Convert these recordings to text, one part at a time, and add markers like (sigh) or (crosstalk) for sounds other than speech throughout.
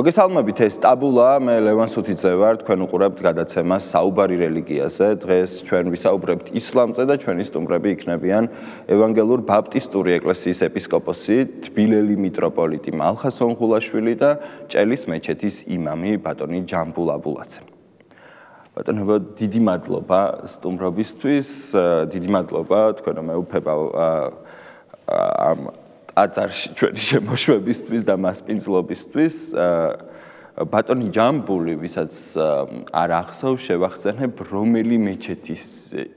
მოგესალმებით ეს ტაბულა მე ლევან სუთიძე ვარ თქვენ უყურებთ გადაცემას საუბარი რელიგიაზე. დღეს ჩვენ ვისაუბრებთ ისლამზე და ჩვენი სტუმრები იქნებიან ევანგელურ ბაპტისტური ეკლესიის ეპისკოპოსი თბილელი მიტროპოლიტი მალხა სონხულაშვილი და ჭელის მეჩეთის იმამი ბატონი ჯამბულაბულაძე ბატონო დიდი მადლობა სტუმრობისთვის. დიდი მადლობა თქვენ რომ მეუფება ამ აწარში ჩვენი შემოშვებისთვის და მასპინძლობისთვის ბატონი ჯამბული, ვისაც არ ახსოვ, შევახსენებ, რომელი მეჩეთის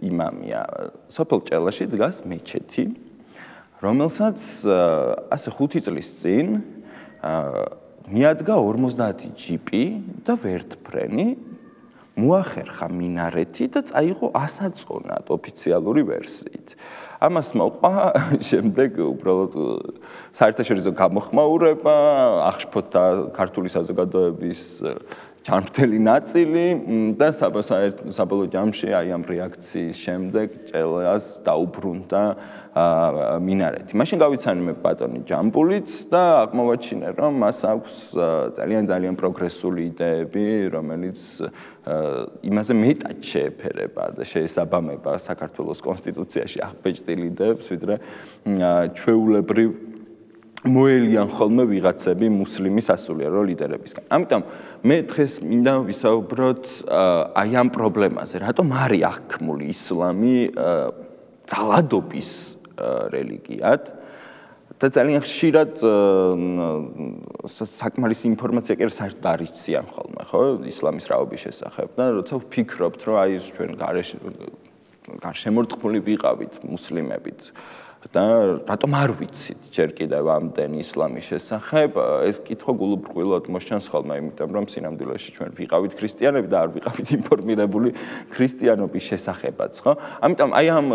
იმამია. სოფელ ჭელაში დგას მეჩეთი, რომელსაც ასე 5 წლის წინ მიადგა 50 ჯიპი და ვერტფრენი მოახერხა მინარეთი და წაიღო ასაწონად ოფიციალური ვერსიით. ამას მოყვა (laughs) შემდეგ უბრალოდ საერთაშორისო გამოხმაურება, აღშფოთდა ქართული საზოგადოების ჯანმრთელი ნაწილი და საბოლოო ჯამში აი ამ რეაქციის შემდეგ ჭელას დაუბრუნდა მინარეთი. მაშინ გავიცანე ბატონი ჯამბულიც და აღმოვაჩინე რომ მას აქვს ძალიან ძალიან პროგრესული idеები, რომელიც იმაზე მეტად შეეფერება და შეესაბამება საქართველოს კონსტიტუციაში აღბეჭდილ idеებს, ვიდრე ჩვეულებრივ მოელიან ხოლმე ვიღაცები მუსლიმი სასულიერო ლიდერებისგან. ამიტომ მე დღეს მინდა ვისაუბროთ აი ამ პრობლემაზე, რატომ არის აღქმული ისლამი ძალადობის რელიგიად? და ძალიან ხშირად საკმარის ინფორმაცია კი საერთოდ არ იციან ხოლმე, ხო, ისლამის რაობის შესახებ. და როცა ვფიქრობთ, რომ აი ჩვენ გარშემორტყმული ვიყავით მუსლიმებით, და რატომ არ ვიცით ჯერ კიდევ ამდენ ისლამის შესახებ? ეს კითხვა გულუბრყვილად მოსჩანს ხოლმე იმიტომ რომ სინამდვილეში ჩვენ ვიყავით ქრისტიანები და არ ვიყავით ინფორმირებული ქრისტიანობის შესახებაც ხო? ამიტომ აი ამ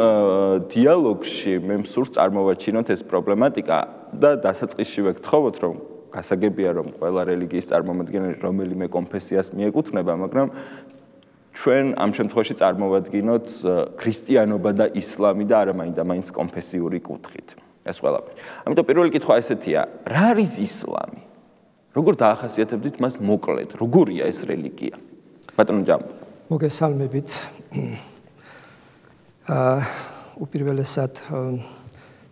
დიალოგში მე მსურს წარმოვაჩინოთ ეს პრობლემატიკა და დასაწყისში ვეკთხოვოთ რომ გასაგებია რომ ყველა რელიგიის წარმომადგენელი რომელიმე კონფესიას მიეკუთვნება მაგრამ ჩვენ ამ შემთხვევაში წარმოვადგინოთ ქრისტიანობა და ისლამი და არა მაინდა მაინც კონფესიური კუთხით. ეს ყველაფერი. ამიტომ პირველი კითხვა ესეთია: რა არის ისლამი? როგორ დაახასიათებდით მას მოკლედ? როგორია ეს რელიგია? ბატონო ჯამბო. მოგესალმებით. (clears throat) აა უპირველესად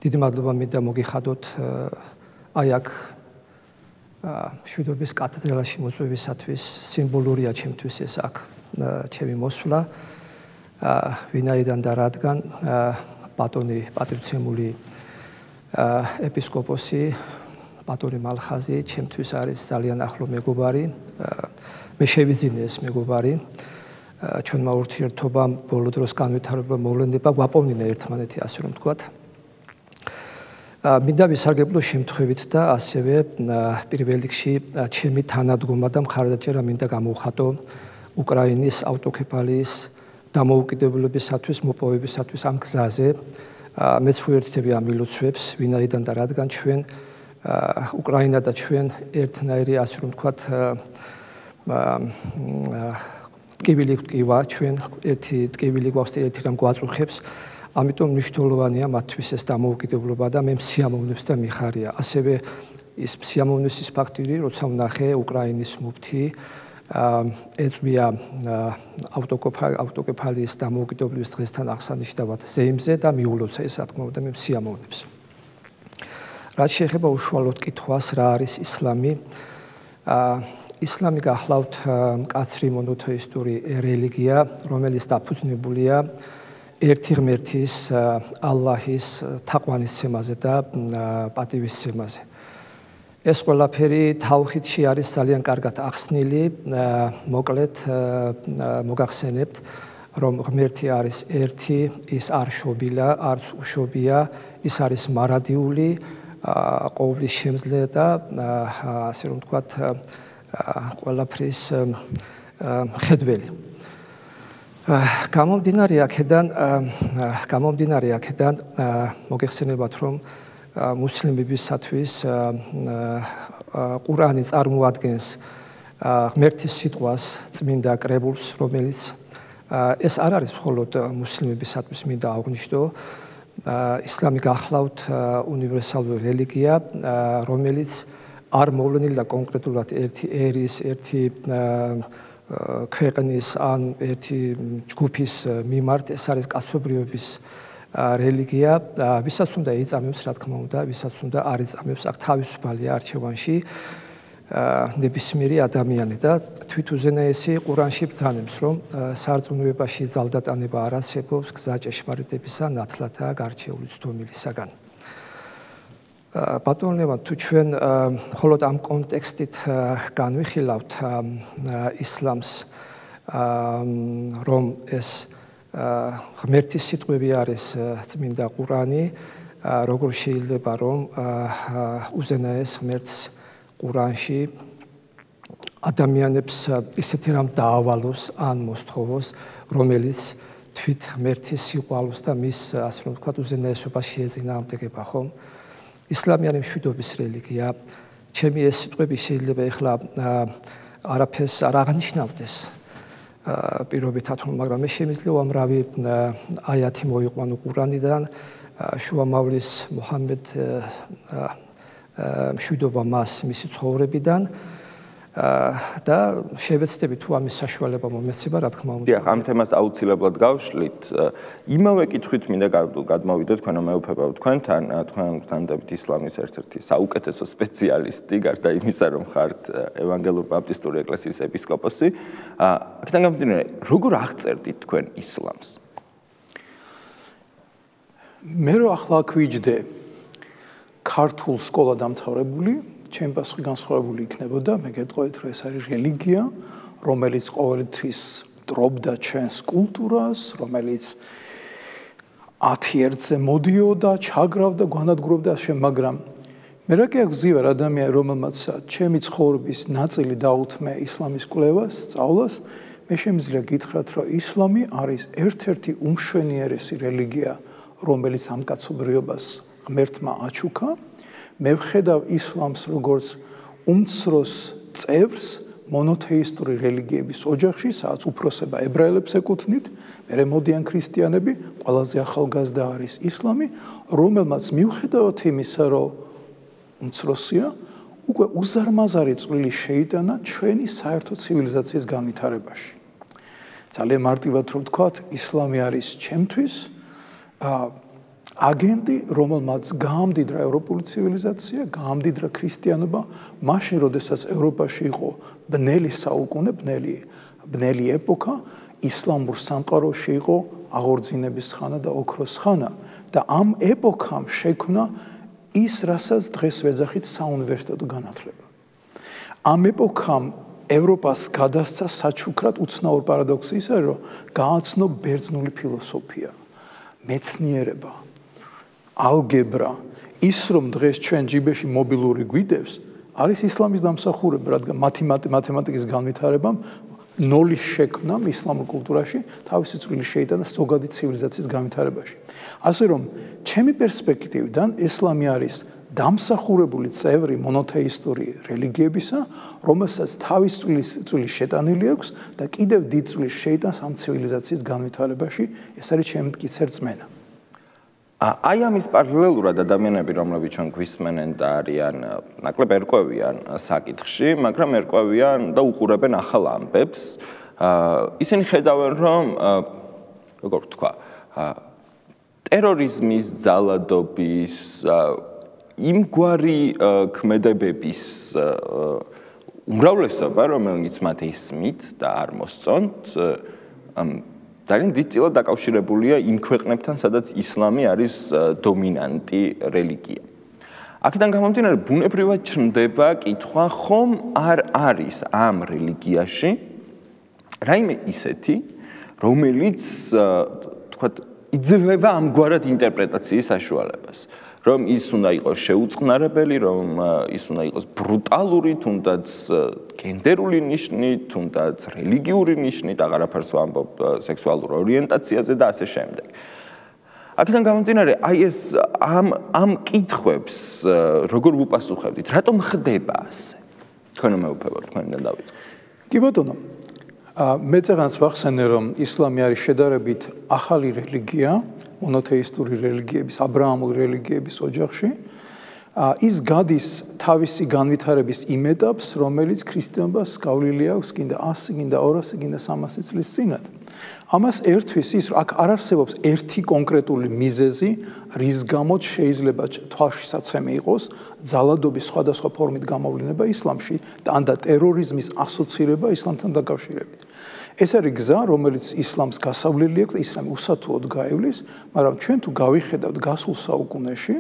დიდი მადლობა მინდა მოგიხადოთ აი აქ აა შვიდობის კათედრალაში მოწვევისათვის სიმბოლურია ჩემთვის ეს აქ ჩემი მოსვლა. ვინაიდან და რადგან ბატონი პატრიცემული ეპისკოპოსი ბატონი მალხაზი ჩემთვის არის ძალიან ახლო მეგობარი. მე შევიძინე ეს მეგობარი. ჩვენმა ურთიერთობამ ბოლო დროს განვითარება მოვლენდება გვაპოვნინა ერთმანეთი ასე რომ ვთქვათ. მინდა ვისარგებლო შემთხვევით და ასევე პირველ რიგში ჩემი თანადგომა და მხარდაჭერა მინდა გამოვხატო უკრაინის ავტოკეფალიის დამოუკიდებლობისათვის მოპოვებისათვის ამ გზაზე. მეც ვუერთდები ამ ილოცვებს ვინაიდან და რადგან ჩვენ უკრაინა და ჩვენ ერთნაირი ასე რომ ვთქვათ კიბილი გკივა ჩვენ ერთი კიბილი გვაქვს ერთი რამ გვაწუხებს. ამიტომ მნიშვნელოვანია მათთვის ეს დამოუკიდებლობა და მე სიამოვნებს და მიხარია. ასევე ის სიამოვნების ფაქტი როცა ვნახე უკრაინის მუფთი ეწვია ავტოკეფალიის დამოუკიდებლობის დღესთან აღსანიშნავად ზეიმზე და მიულოცა ეს რა თქმა უნდა მე სიამოვნებს. რაც შეეხება უშუალოდ კითხვას რა არის ისლამი? აა ისლამი გახლავთ მკაცრი მონოთეისტური რელიგია, რომელიც დაფუძნებულია ერთი ღმერთის ალლაჰის თაყვანისცემაზე და პატივისცემაზე. ეს ყველაფერი თავხითში არის ძალიან კარგად ახსნილი. მოკლედ მოგახსენებთ, რომ ღმერთი არის ერთი, ის არ შობილა, არც უშობია, ის არის მარადიული, ყოვლის შემძლე და ასე რომ ვთქვათ, ყველაფრის ხედველი. გამომდინარე აქედან, გამომდინარე აქედან მოგეხსენებათ, რომ მუსლიმებისათვის ყურანი წარმოადგენს ღმერთის სიტყვას წმინდა კრებულს რომელიც ეს არ არის მხოლოდ მუსლიმებისათვის მინდა აღვნიშნო. ისლამი გახლავთ უნივერსალური რელიგია რომელიც არ მოვლენილი და კონკრეტულად ერთი ერის, ერთი ქვეყნის ან ერთი ჯგუფის მიმართ ეს არის კაცობრიობის რელიგია, ვისაც უნდა იწამებს, რა თქმა უნდა, ვისაც უნდა არ იწამებს აქ თავისუფალი არჩევანში ნებისმიერი ადამიანი და თვითუზენაესი ყურანში ბრძანებს, რომ სარწმუნოებაში ძალდატანება არ არსებობს გზა ჭეშმარიტებისა ნათლათა გარჩეული ცდომილისაგან. ბატონებმა თუ ჩვენ მხოლოდ ამ კონტექსტით განვიხილავთ ისლამს რომ ეს ღმერთის სიტყვები არის წმინდა ყურანი როგორ შეიძლება რომ უზენაეს ღმერთს ყურანში ადამიანებს ისეთი რამ დაავალოს ან მოსთხოვოს რომელიც თვით ღმერთის სიყვარულს და მის ასე რომ ვთქვათ უზენაესობას შეეწინააღმდეგება ხომ ისლამი არის მშვიდობის რელიგია. ჩემი ეს სიტყვები შეიძლება ეხლა არაფერს არ აღნიშნავდეს. პირობითად რომ მაგრამ მე შემიძლია უამრავი აიათი მოიყვანო ყურანიდან. შუამავლის მუჰამედ მშვიდობა მას მისი ცხოვრებიდან და შევეცდები თუ ამის საშუალება მომეცება, რა თქმა უნდა. დიახ, ამ თემას აუცილებლად გავშლით. იმავე კითხვით მინდა გადმოვიდეთ თქვენ მეუფება თქვენთან, თქვენ გთანდებით ისლამის ერთ-ერთი საუკეთესო სპეციალისტი, გარდა იმისა, რომ ხართ ევანგელურ ბაპტისტური ეკლესიის ეპისკოპოსი. აქედან გამომდინარე, როგორ აღწერდით თქვენ ისლამს? მე რო ახლა აქ ვიჯდე ქართულ სკოლა დამთავრებული ჩემ პასუხი განსხვავებული იქნებოდა, მე გეტყვით, რომ ეს არის რელიგია, რომელიც ყოველთვის დრობდა ჩვენს კულტურას, რომელიც ათიერთზე მოდიოდა, ჩაგრავდა, განადგურებდა შენ, მაგრამ მე რა კი აღზივა ადამიანი, რომელმაც ჩემი ცხოვრების ნაწილი დაუთმე ისლამის კვლევას, სწავლას, მე შემიძლია გითხრათ, რომ ისლამი არის ერთ-ერთი უმშვენიერესი რელიგია, რომელიც ამ კაცობრიობას ღმერთმა აჩუქა. მე ვხედავ ისლამს როგორც უმცროს წევრს მონოთეისტური რელიგიების ოჯახში, სადაც უფროსება ებრაელებს ეკუთვნით, მერე მოდიან ქრისტიანები, ყველაზე ახალგაზრდა არის ისლამი, რომელმაც მიუხედავად იმისა, რომ უმცროსია, უკვე უზარმაზარი წვლილი შეიტანა ჩვენი საერთო ცივილიზაციის განვითარებაში. ძალიან მარტივად რომ ვთქვათ, ისლამი არის ჩემთვის აა აგენტი, რომელმაც გაამდიდრა ევროპული ცივილიზაცია, გაამდიდრა ქრისტიანობა, მაშინ როდესაც ევროპაში იყო ბნელი საუკუნე, ბნელი ბნელი ეპოქა, ისლამურ სამყაროში იყო აღორძინების ხანა და ოქროს ხანა და ამ ეპოქამ შექმნა ის, რასაც დღეს ვეძახით საუნივერსიტეტო განათლება. ამ ეპოქამ ევროპას გადასცა საჩუქრად უცნაურ პარადოქსი ისე, რომ გააცნო ბერძნული ფილოსოფია, მეცნიერება, ალგებრა ის რომ დღეს ჩვენ ჯიბეში მობილური გვიდევს არის ისლამის დამსახურება რადგან მათემატიკის განვითარებამ ნოლის შექმნამ ისლამურ კულტურაში თავისი წვლილი შეიტანა ზოგადი ცივილიზაციის განვითარებაში. ასე რომ ჩემი პერსპექტივიდან ისლამი არის დამსახურებული წევრი მონოთეისტური რელიგიებისა რომელსაც თავის წვლის წვლის შეტანილი აქვს და კიდევ დიდ წვლის შეიტანს ამ ცივილიზაციის განვითარებაში. ეს არის ჩემი მტკიცე რწმენა აი ამის პარალელურად ადამიანები, რომლებიც ჩვენ გვისმენენ და არიან ნაკლებ ერკვევიან საკითხში, მაგრამ ერკვევიან და უყურებენ ახალ ამბებს, ისინი ხედავენ, რომ როგორ ვთქვა, ტერორიზმის ძალადობის იმგვარი ქმედებების უმრავლესობა, რომელიც მათ ისმით და არ მოსწონთ, ძალიან დიდწილად დაკავშირებულია იმ ქვეყნებთან, სადაც ისლამი არის დომინანტი რელიგია. აქედან გამომდინარე, ბუნებრივად ჩნდება კითხვა, ხომ არ არის ამ რელიგიაში რაიმე ისეთი, რომელიც თქვა იძლევა ამგვარად ინტერპრეტაციის საშუალებას. რომ ის უნდა იყოს შეუწყნარებელი, რომ ის უნდა იყოს ბრუტალური, თუნდაც გენდერული ნიშნით, თუნდაც რელიგიური ნიშნით, აღარაფერს ვამბობ სექსუალურ ორიენტაციაზე და ასე შემდეგ. აქედან გამომდინარე, აი ეს ამ ამ კითხვებს როგორ უპასუხებდით? რატომ ხდება ასე? თქვენ მეუფებოდ თქვენიდან დავიწყო. კი ბატონო. ა მე წეგანს ვახსენე რომ ისლამი არის შედარებით ახალი რელიგია, მონოთეისტური რელიგიების, აბრაამული რელიგიების ოჯახში. ის გადის თავისი განვითარების იმ ეტაპს, რომელიც ქრისტიანობას გავლილი აქვს კიდე 100, კიდე 200, კიდე 300 წლის წინათ. ამას ერთვის ის, რომ აქ არ არსებობს ერთი კონკრეტული მიზეზი, რის გამოც შეიძლება თვალშისაცემი იყოს ძალადობის სხვადასხვა ფორმით გამოვლინება ისლამში და ანდა ტერორიზმის ასოცირება ისლამთან დაკავშირებით. ეს არის გზა, რომელიც ისლამს გასავლელი აქვს, ისლამი უსათუოდ გაივლის, მაგრამ ჩვენ თუ გავიხედავთ გასულ საუკუნეში,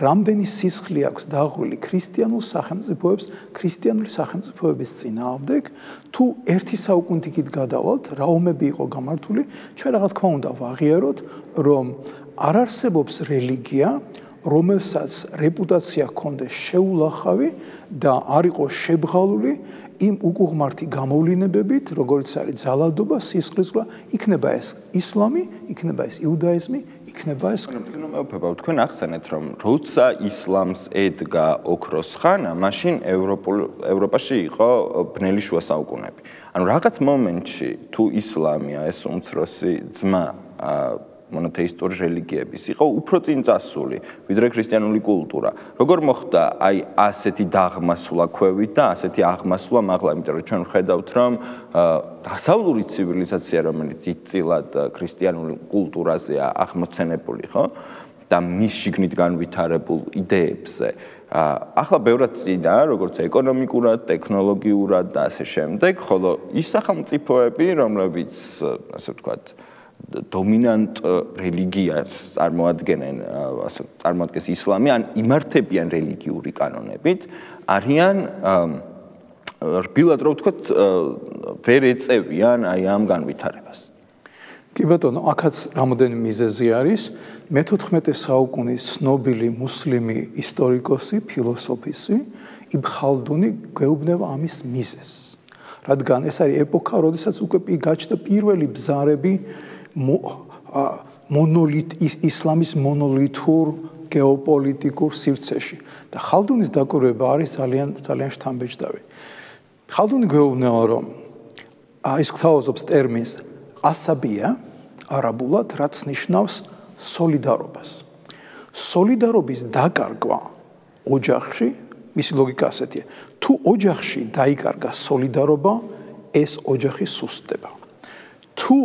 რამდენი სისხლი აქვს დაღრული ქრისტიანულ სახელმწიფოებს, ქრისტიანული სახელმწიფოების წინააღმდეგ, თუ ერთი საუკუნით გადავალთ, რა ომები იყო გამართული, ჩვენ რა თქმა უნდა ვაღიაროთ, რომ არ არსებობს რელიგია, რომელსაც რეპუტაცია ჰქონდეს შეულახავი და არ იყოს შებღალული იმ უკუღმართი გამოვლინებებით, როგორც არის ძალადობა, სისხლისღვრა, იქნება ეს ისლამი, იქნება ეს იუდაიზმი, იქნება ეს მეუფება. თქვენ ახსენეთ, რომ როცა ისლამს ედგა ოქროს ხანა, მაშინ ევროპულ ევროპაში იყო ბნელი შუა საუკუნეები. ანუ რაღაც მომენტში თუ ისლამია ეს უმცროსი ძმა მონოთეისტური რელიგიების იყო უფრო წინწასული ვიდრე ქრისტიანული კულტურა. როგორ მოხდა აი ასეთი დაღმასვლა ქვევით და ასეთი აღმასვლა მაღლა, იმიტომ რომ ჩვენ ხედავთ რომ დასავლური ცივილიზაცია რომელიც იწილად ქრისტიანული კულტურაზეა აღმოცენებული, ხო? და მის შიგნით განვითარებულ იდეებზე ახლა ბევრად წინა, როგორც ეკონომიკურად, ტექნოლოგიურად და ასე შემდეგ, ხოლო ის სახელმწიფოები, რომლებიც ასე ვთქვათ, დომინანტ რელიგიას წარმოადგენენ, ასე წარმოადგენს ისლამი, ან იმართებიან რელიგიური კანონებით, არიან რბილად რო ვთქვათ, ვერ ეწევიან აი ამ განვითარებას. კი ბატონო, აქაც რამოდენი მიზეზი არის. მე-14 საუკუნის ცნობილი მუსლიმი ისტორიკოსი, ფილოსოფისი იბ ხალდუნი გვეუბნება ამის მიზეზს. რადგან ეს არის ეპოქა, როდესაც უკვე გაჩნდა პირველი ბზარები მონოლით ისლამის მონოლითურ გეოპოლიტიკურ სივრცეში და ხალდუნის დაკვირვება არის ძალიან ძალიან შთამბეჭდავი. ხალდუნი გვეუბნება რომ ის გვთავაზობს ტერმინს ასაბია არაბულად რაც ნიშნავს სოლიდარობას. სოლიდარობის დაკარგვა ოჯახში, მისი ლოგიკა ასეთია. თუ ოჯახში დაიკარგა სოლიდარობა, ეს ოჯახი სუსტდება. თუ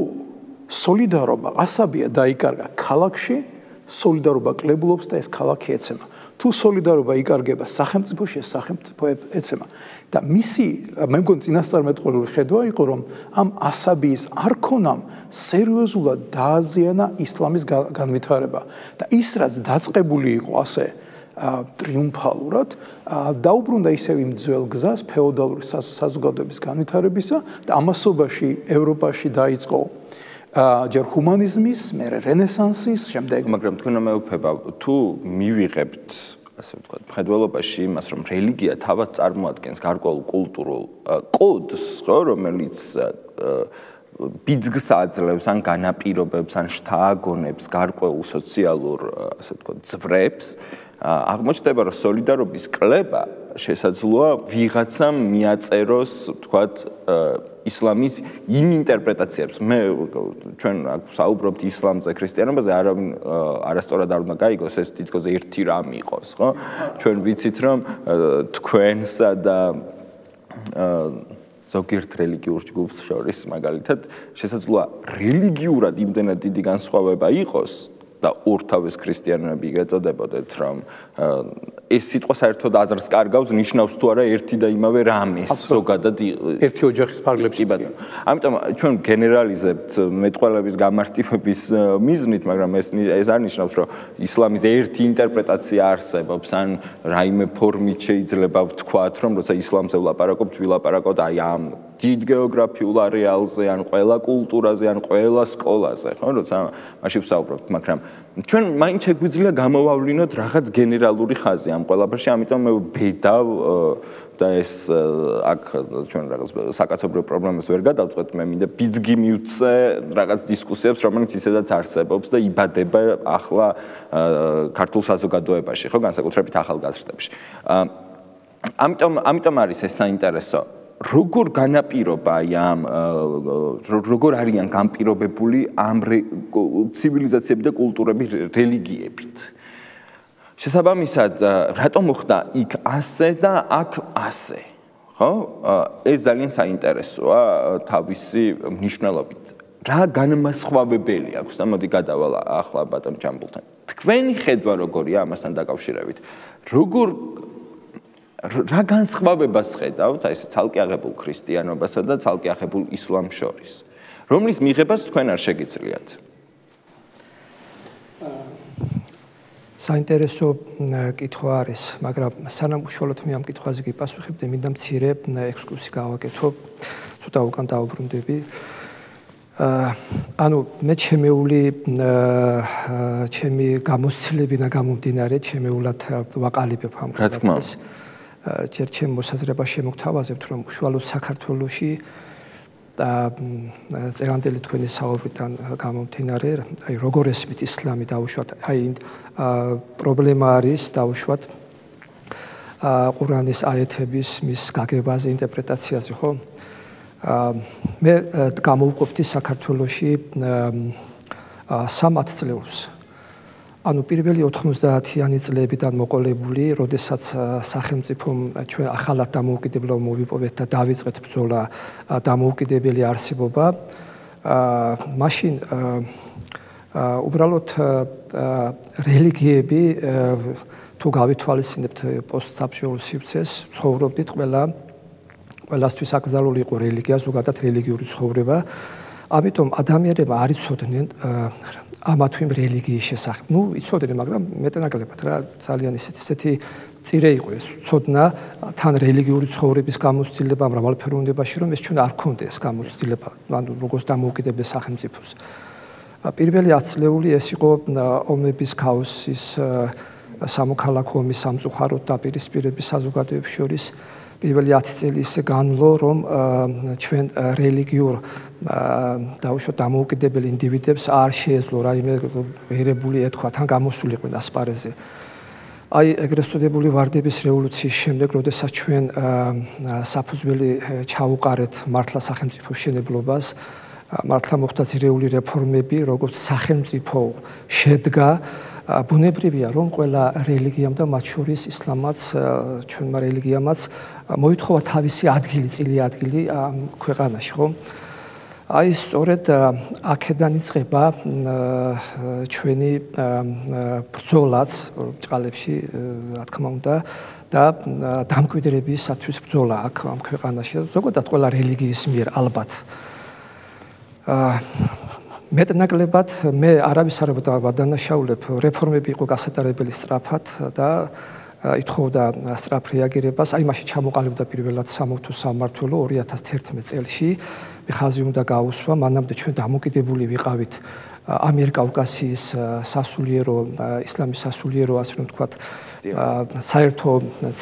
სოლიდარობა ასაბია დაიკარგა ქალაქში, სოლიდარობა კლებულობს და ეს ქალაქი ეცემა. თუ სოლიდარობა იკარგება სახელმწიფოში, ეს სახელმწიფო ეცემა. და მისი მე მგონი წინასწარმეტყველული ხედვა იყო, რომ ამ ასაბიის არქონამ სერიოზულად დააზიანა ისლამის განვითარება და ის რაც დაწყებული იყო ასე ტრიუმფალურად დაუბრუნდა ისევ იმ ძველ გზას ფეოდალური საზოგადოების განვითარებისა და ამასობაში ევროპაში დაიწყო ჯერ ჰუმანიზმის, მე რენესანსის, შემდეგ მაგრამ თქვენ ამეუფება თუ მივიღებთ ასე ვთქვათ, მხედველობაში იმას, რომ რელიგია თავად წარმოადგენს გარკვეულ კულტურულ კოდს, ხო, რომელიც ბიძგს აძლევს ან განაპირობებს ან შთააგონებს გარკვეულ სოციალურ ასე ვთქვათ, ძვრებს, აღმოჩნდება, რომ სოლიდარობის კლება შესაძლოა ვიღაცამ მიაწეროს, ვთქვათ, ისლამის იმ ინტერპრეტაციებს. მე ჩვენ საუბრობთ ისლამზე, ქრისტიანობაზე, არავინ არასწორად არ უნდა გაიგოს, ეს თითქოს ერთი რამ იყოს, ხო? ჩვენ ვიცით, რომ თქვენსა და ზოგიერთ რელიგიურ ჯგუფს შორის მაგალითად შესაძლოა რელიგიურად იმდენად დიდი განსხვავება იყოს და ორთავის ქრისტიანები გეწოდებოდეთ, რომ ეს სიტყვა საერთოდ აზრს კარგავს, ნიშნავს თუ არა ერთი და იმავე რამეს, ზოგადად ერთი ოჯახის ფარგლებში. ბატონო. ამიტომ ჩვენ გენერალიზებთ მეტყველების გამარტივების მიზნით, მაგრამ ეს ეს არ ნიშნავს, რომ ისლამის ერთი ინტერპრეტაცია არსებობს, ან რაიმე ფორმით შეიძლება ვთქვათ, რომ როცა ისლამზე ვლაპარაკობთ, ვილაპარაკოთ აი ამ დიდ გეოგრაფიულ არეალზე, ან ყველა კულტურაზე, ან ყველა სკოლაზე, ხო, როცა მაშინ ვსაუბრობთ, მაგრამ ჩვენ მაინც შეგვიძლია გამოვავლინოთ რაღაც გენერალური ხაზი ამ ყველაფერში, ამიტომ მე ვბედავ და ეს აქ ჩვენ რაღაც საკაცობრიო პრობლემას ვერ გადავწყვეტ, მე მინდა ბიძგი მივცე რაღაც დისკუსიებს, რომელიც ისედაც არსებობს და იბადება ახლა ქართულ საზოგადოებაში, ხო, განსაკუთრებით ახალგაზრდებში. ამიტომ ამიტომ არის ეს საინტერესო როგორ განაპირობა აი ამ როგორ არიან განპირობებული ამ ცივილიზაციები და კულტურები რელიგიებით შესაბამისად, რატომ ხდა იქ ასე და აქ ასე? ხო? ეს ძალიან საინტერესოა თავისი მნიშვნელობით. რა განმასხვავებელი აქვს და მოდი გადავალ ახლა ბატონ ჯამბულთან. თქვენი ხედვა როგორია ამასთან დაკავშირებით? როგორ რა განსხვავებას ხედავთ აი ეს ცალკე აღებულ ქრისტიანობასა და ცალკე აღებულ ისლამს შორის? რომლის მიღებას თქვენ არ შეგიძლიათ? საინტერესო კითხვა არის, მაგრამ სანამ უშუალოდ მე ამ კითხვაზე გიპასუხებდი, მინდა მცირე ექსკურსი გავაკეთო. ცოტა უკან დაუბრუნდები. აა ანუ მე ჩემეული ჩემი გამოცდილებინა გამომდინარე, ჩემეულად ვაყალიბებ ამ კითხვას. ჯერ ჩემ მოსაზრებას შემოგთავაზებთ, რომ უშუალოდ საქართველოსი და წერანდელი თქვენი საუბრიდან გამომდინარე, აი როგორ ესმით ისლამი დაუშვათ, აი პრობლემა არის დაუშვათ ყურანის აეთების მის გაგებაზე ინტერპრეტაციაზე ხო? მე გამოვყოფდი საქართველოსი სამათ წლეულს. ანუ პირველი 90-იანი წლებიდან მოყოლებული, როდესაც სახელმწიფომ ჩვენ ახალად დამოუკიდებლობა მოვიპოვეთ და დავიწყეთ ბრძოლა დამოუკიდებელი არსებობა, აა მაშინ აა უბრალოდ რელიგიები თუ გავითვალისწინებთ პოსტსაბჭოურ სივრცეს, ცხოვრობდით ყველა ყველასთვის აკრძალული იყო რელიგია, ზოგადად რელიგიური ცხოვრება. ამიტომ ადამიანებმა არ იცოდნენ ამა თუ იმ რელიგიის შესახებ. ნუ იცოდნენ, მაგრამ მეტნაკლებად რა ძალიან ისეთი ისეთი წირე იყო ეს. ცოდნა თან რელიგიური ცხოვრების გამოცდილება მრავალფეროვნებაში, რომ ეს ჩვენ არ ქონდეს გამოცდილება, ანუ როგორც დამოუკიდებელი სახელმწიფოს. პირველი ათწლეული ეს იყო ომების ქაოსის სამოქალაქო ომის სამწუხაროდ დაპირისპირების საზოგადოების შორის პირველი 10 წელი ისე განვლო, რომ ჩვენ რელიგიურ დაუშვათ დამოუკიდებელ ინდივიდებს არ შეეძლო რაიმე ღირებული ეთქვა თან გამოსულიყო ასპარეზე. აი ეგრეთ წოდებული ვარდების რევოლუციის შემდეგ, როდესაც ჩვენ საფუძველი ჩაუყარეთ მართლა სახელმწიფო შენებლობას, მართლა მოხდა ძირეული რეფორმები, როგორც სახელმწიფო შედგა ბუნებრივია რომ ყველა რელიგიამ და მათ შორის ისლამაც ჩვენმა რელიგიამაც მოითხოვა თავისი ადგილი, წილი ადგილი ქვეყანაში, ხო? აი სწორედ აქედან იწყება ჩვენი ბრძოლაც ბრწყალებში, რა თქმა უნდა, და დამკვიდრებისათვის ბრძოლა აქ ამ ქვეყანაში, ზოგადად ყველა რელიგიის მიერ ალბათ. მეტნაკლებად მე არავის არ ვადანაშაულებ რეფორმები იყო გასატარებელი სწრაფად და ითხოვდა სწრაფ რეაგირებას. აი მაშინ ჩამოყალიბდა პირველად სამოთო სამმართველო 2011 წელს. ხაზი უნდა გაუსვა, მანამდე ჩვენ დამოკიდებული ვიყავით ამიერკავკასიის სასულიერო ისლამის სასულიერო ასე რომ ვთქვათ საერთო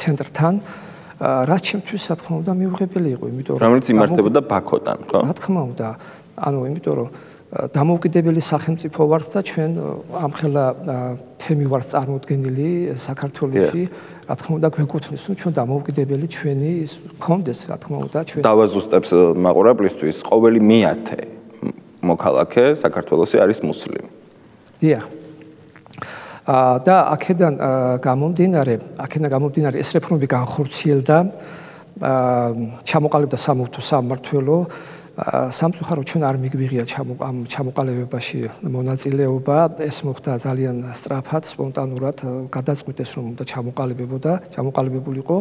ცენტრთან რაც ჩემთვის რა თქმა უნდა მიუღებელი იყო, იმიტომ რომ რომელიც იმართებოდა ბაქოდან, ხო? რა თქმა უნდა. ანუ იმიტომ რომ დამოუკიდებელი სახელმწიფო ვართ და ჩვენ ამხელა თემი ვართ წარმოდგენილი საქართველოში. რა თქმა უნდა გვეკუთვნის რომ ჩვენ დამოუკიდებელი ჩვენი ის კონდეს რა თქმა უნდა ჩვენ დავაზუსტებს მაყურებლისთვის ყოველი მეათე მოქალაქე საქართველოსი არის მუსლიმი. დიახ. ა და აქედან გამომდინარე აქედან გამომდინარე ეს რეფორმები განხორციელდა ა ჩამოყალიბდა სამართო სამმართველო სამწუხარო ჩვენ არ მიგვიღია ამ ჩამოყალიბებაში მონაწილეობა. ეს მოხდა ძალიან სწრაფად სპონტანურად გადაწყვიტეს რომ უნდა ჩამოყალიბებოდა ჩამოყალიბებულიყო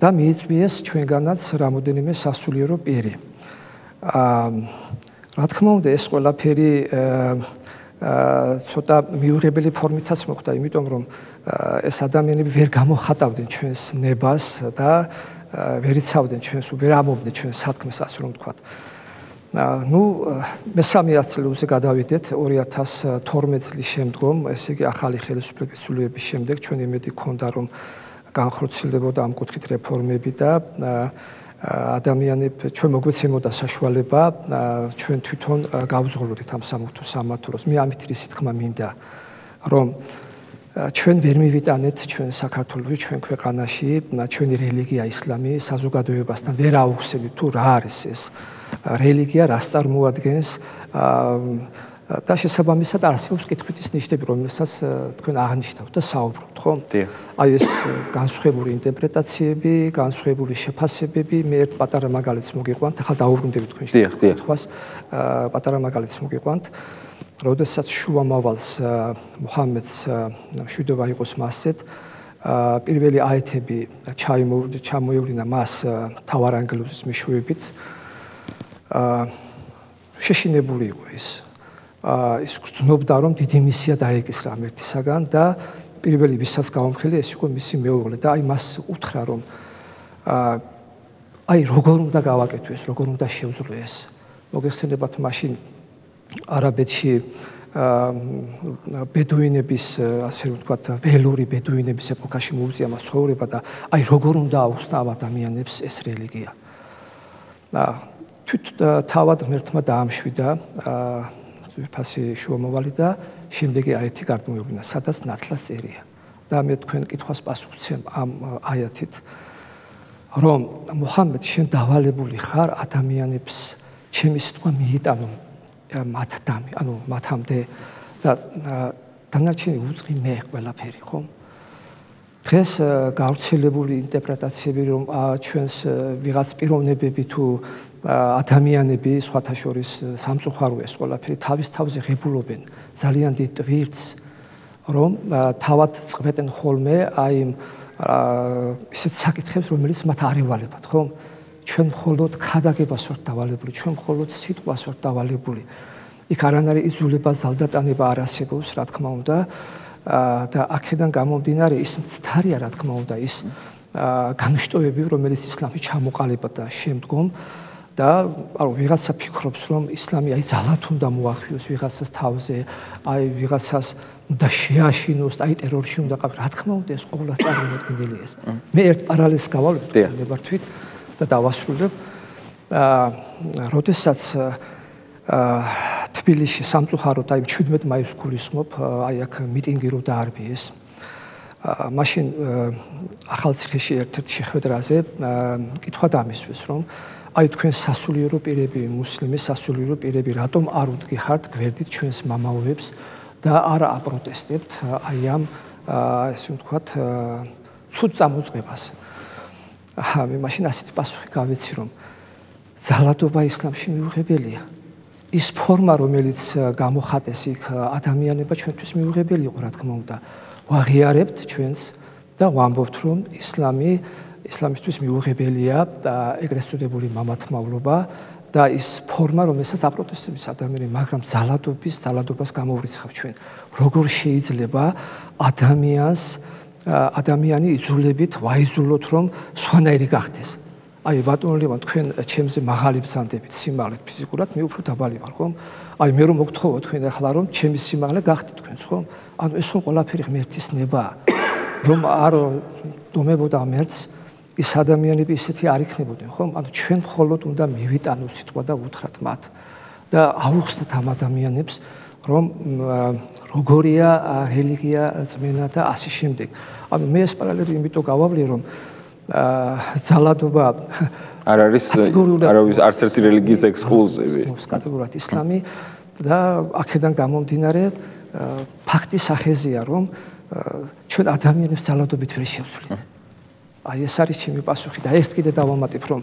და მიიწვიეს ჩვენგანაც რამოდენიმე სასულიერო პირი აა რა თქმა უნდა ეს ყველაფერი აა ცოტა მიუღებელი ფორმითაც მოხდა იმიტომ რომ ეს ადამიანები ვერ გამოხატავდნენ ჩვენს ნებას და ვერიცავდნენ ჩვენს ვერ ამობდნენ ჩვენს სათქმეს ასე რომ ვთქვათ. ну მესამე ათწლეულზე გადავიდეთ 2012 წლის შემდგომ ესე იგი ახალი ხელისუფლების სრულიების შემდეგ ჩვენ იმედი ქონდა რომ განხორციელებოდა ამ კუთხით რეფორმები და ადამიანებს ჩვენ მოგვეცემოდა საშუალება ჩვენ თვითონ გავზღუროთ ამ სამართო სამართლოს მე ამით რისი თქმა მინდა რომ ჩვენ ვერ მივიტანეთ ჩვენ საქართველოს ჩვენ ქვეყანაში ჩვენი რელიგია ისლამი საზოგადოებასთან ვერ აუხსენით თუ რა არის ეს. რელიგია რას წარმოადგენს და შესაბამისად არსებობს კითხვით ნიშნები, რომელსაც თქვენ აღნიშნავთ და საუბრობთ, ხო? დიახ. აი ეს განსხვავებული ინტერპრეტაციები, განსხვავებული შეფასებები, მე ერთ პატარა მაგალითს მოგიყვანთ, ახლა დაუბრუნდები თქვენ დიახ. თქვას პატარა მაგალითს მოგიყვანთ. როდესაც შუამავალს მუჰამედს მშვიდობა იყოს მასეთ, პირველი აეთები ჩამოევლინა მას თავარანგელოზის მეშვეობით. აა შეშინებული იყო ის. აა ის გრძნობდა რომ დიდი მისია დაეკისრა ამერთისაგან და პირველი ვისაც გავამხილი ეს იყო მისი მეუღლე და აი მას უთხრა რომ აა აი როგორ უნდა გავაკეთო ეს, როგორ უნდა შევძლო ეს. მოგეხსენებათ მაშინ არაბეთში აა ბედუინების ასე ვთქვათ ველური ბედუინების ეპოქაში მოუწია მას ცხოვრება და აი როგორ უნდა აუხსნა ადამიანებს ეს რელიგია. აა თვით თავად ღმერთმა დაამშვიდა ფასი შუამოვალი და შემდეგი აეთი გარდმოევლინა, სადაც ნათლად წერია. და მე თქვენ კითხვას პასუხცემ ამ აიათით რომ მუჰამედ შენ დავალებული ხარ ადამიანებს ჩემი სიტყვა მიიტანო მათ დამი, ანუ მათამდე და დანარჩენი უძღი მე ყველაფერი, ხო? დღეს გავრცელებული ინტერპრეტაციები რომ ჩვენს ვიღაც პიროვნებები თუ ადამიანები სხვათა შორის სამწუხაროა ეს ყველაფერი თავის თავზე ღებულობენ. ძალიან დიდ ტვირთს რომ თავად წვეტენ ხოლმე აი ისეთ საკითხებს რომელიც მათ არ ევალებათ ხო ჩვენ მხოლოდ ქადაგებას ვართ დავალებული ჩვენ მხოლოდ სიტყვას ვართ დავალებული. იქ არანარი იზოლება ზალდატანება არ არსებობს რა თქმა უნდა. და აქედან გამომდინარე ის მცდარია რა თქმა უნდა ის განშტოები რომელიც ისლამი ჩამოყალიბა და შემდგომ და ანუ ვიღაცა ფიქრობს რომ ისლამი აი ძალათ უნდა მოახიოს ვიღაცას თავზე აი ვიღაცას და შეაშინოს აი ტერორში უნდა ყავ რა თქმა უნდა ეს ყოველას წარმოუდგენელი ეს. მე ერთ პარალელს გავალებ ნებართვით და დავასრულებ. აა როდესაც აა თბილისში სამწუხაროდ აი 17 მაისს გულისხმობ აი აქ მიტინგი რო დაარბიეს აა მაშინ ახალციხეში ერთ-ერთ შეხვედრაზე კითხვა დამისვეს რომ აი თქვენ სასულიერო პირები, მუსლიმი სასულიერო პირები, რატომ არ უდგიხართ გვერდით ჩვენს მამაოებს და არ აპროტესტებთ აი ამ ესე ვთქვათ ცუდ წამოწყებას. აჰა, მე მაშინ ასეთი პასუხი გავეცი რომ ზალადობა ისლამში მიუღებელია. ის ფორმა რომელიც გამოხატეს იქ ადამიანება ჩვენთვის მიუღებელი იყო რა თქმა უნდა. ვაღიარებთ ჩვენს და ვამბობთ რომ ისლამი ისლამისთვის მიუღებელია ეგრეთ წოდებული მამათმავლობა და ის ფორმა, რომელსაც აპროტესტებს ადამიანი, მაგრამ ზალადობის, ზალადობას გამოვრიცხავ ჩვენ. როგორ შეიძლება ადამიანს ადამიანი იძულებით ვაიზულოთ, რომ სვანაირი გახდეს? აი ბატონო ლევან, თქვენ ჩემზე მაღალი ბრძანდებით სიმაღლით ფიზიკურად, მე უფრო დაბალი ვარ, ხომ? აი მე რომ მოგთხოვო თქვენ ახლა რომ ჩემი სიმაღლე გახდით თქვენს, ხომ? ანუ ეს ხო ყველაფერი ღმერთის ნება, რომ არ დომებოდა ღმერთს ის ადამიანები ისეთი არ იქნებოდნენ, ხო? ანუ ჩვენ მხოლოდ უნდა მივიტანოთ სიტყვა და უთხრათ მათ და აუხსნათ ამ ადამიანებს, რომ როგორია რელიგია, წმენა და ასე შემდეგ. ანუ მე ეს პარალელი იმიტომ გავავლე, რომ აა ძალადობა არ არის არავის არც ერთი რელიგიის ექსკლუზივი. კატეგორიულად ისლამი და აქედან გამომდინარე ფაქტის სახეზია, რომ ჩვენ ადამიანებს ძალადობით ვერ შევცვლით. აი ეს არის ჩემი პასუხი და ერთ კიდე დავამატებ რომ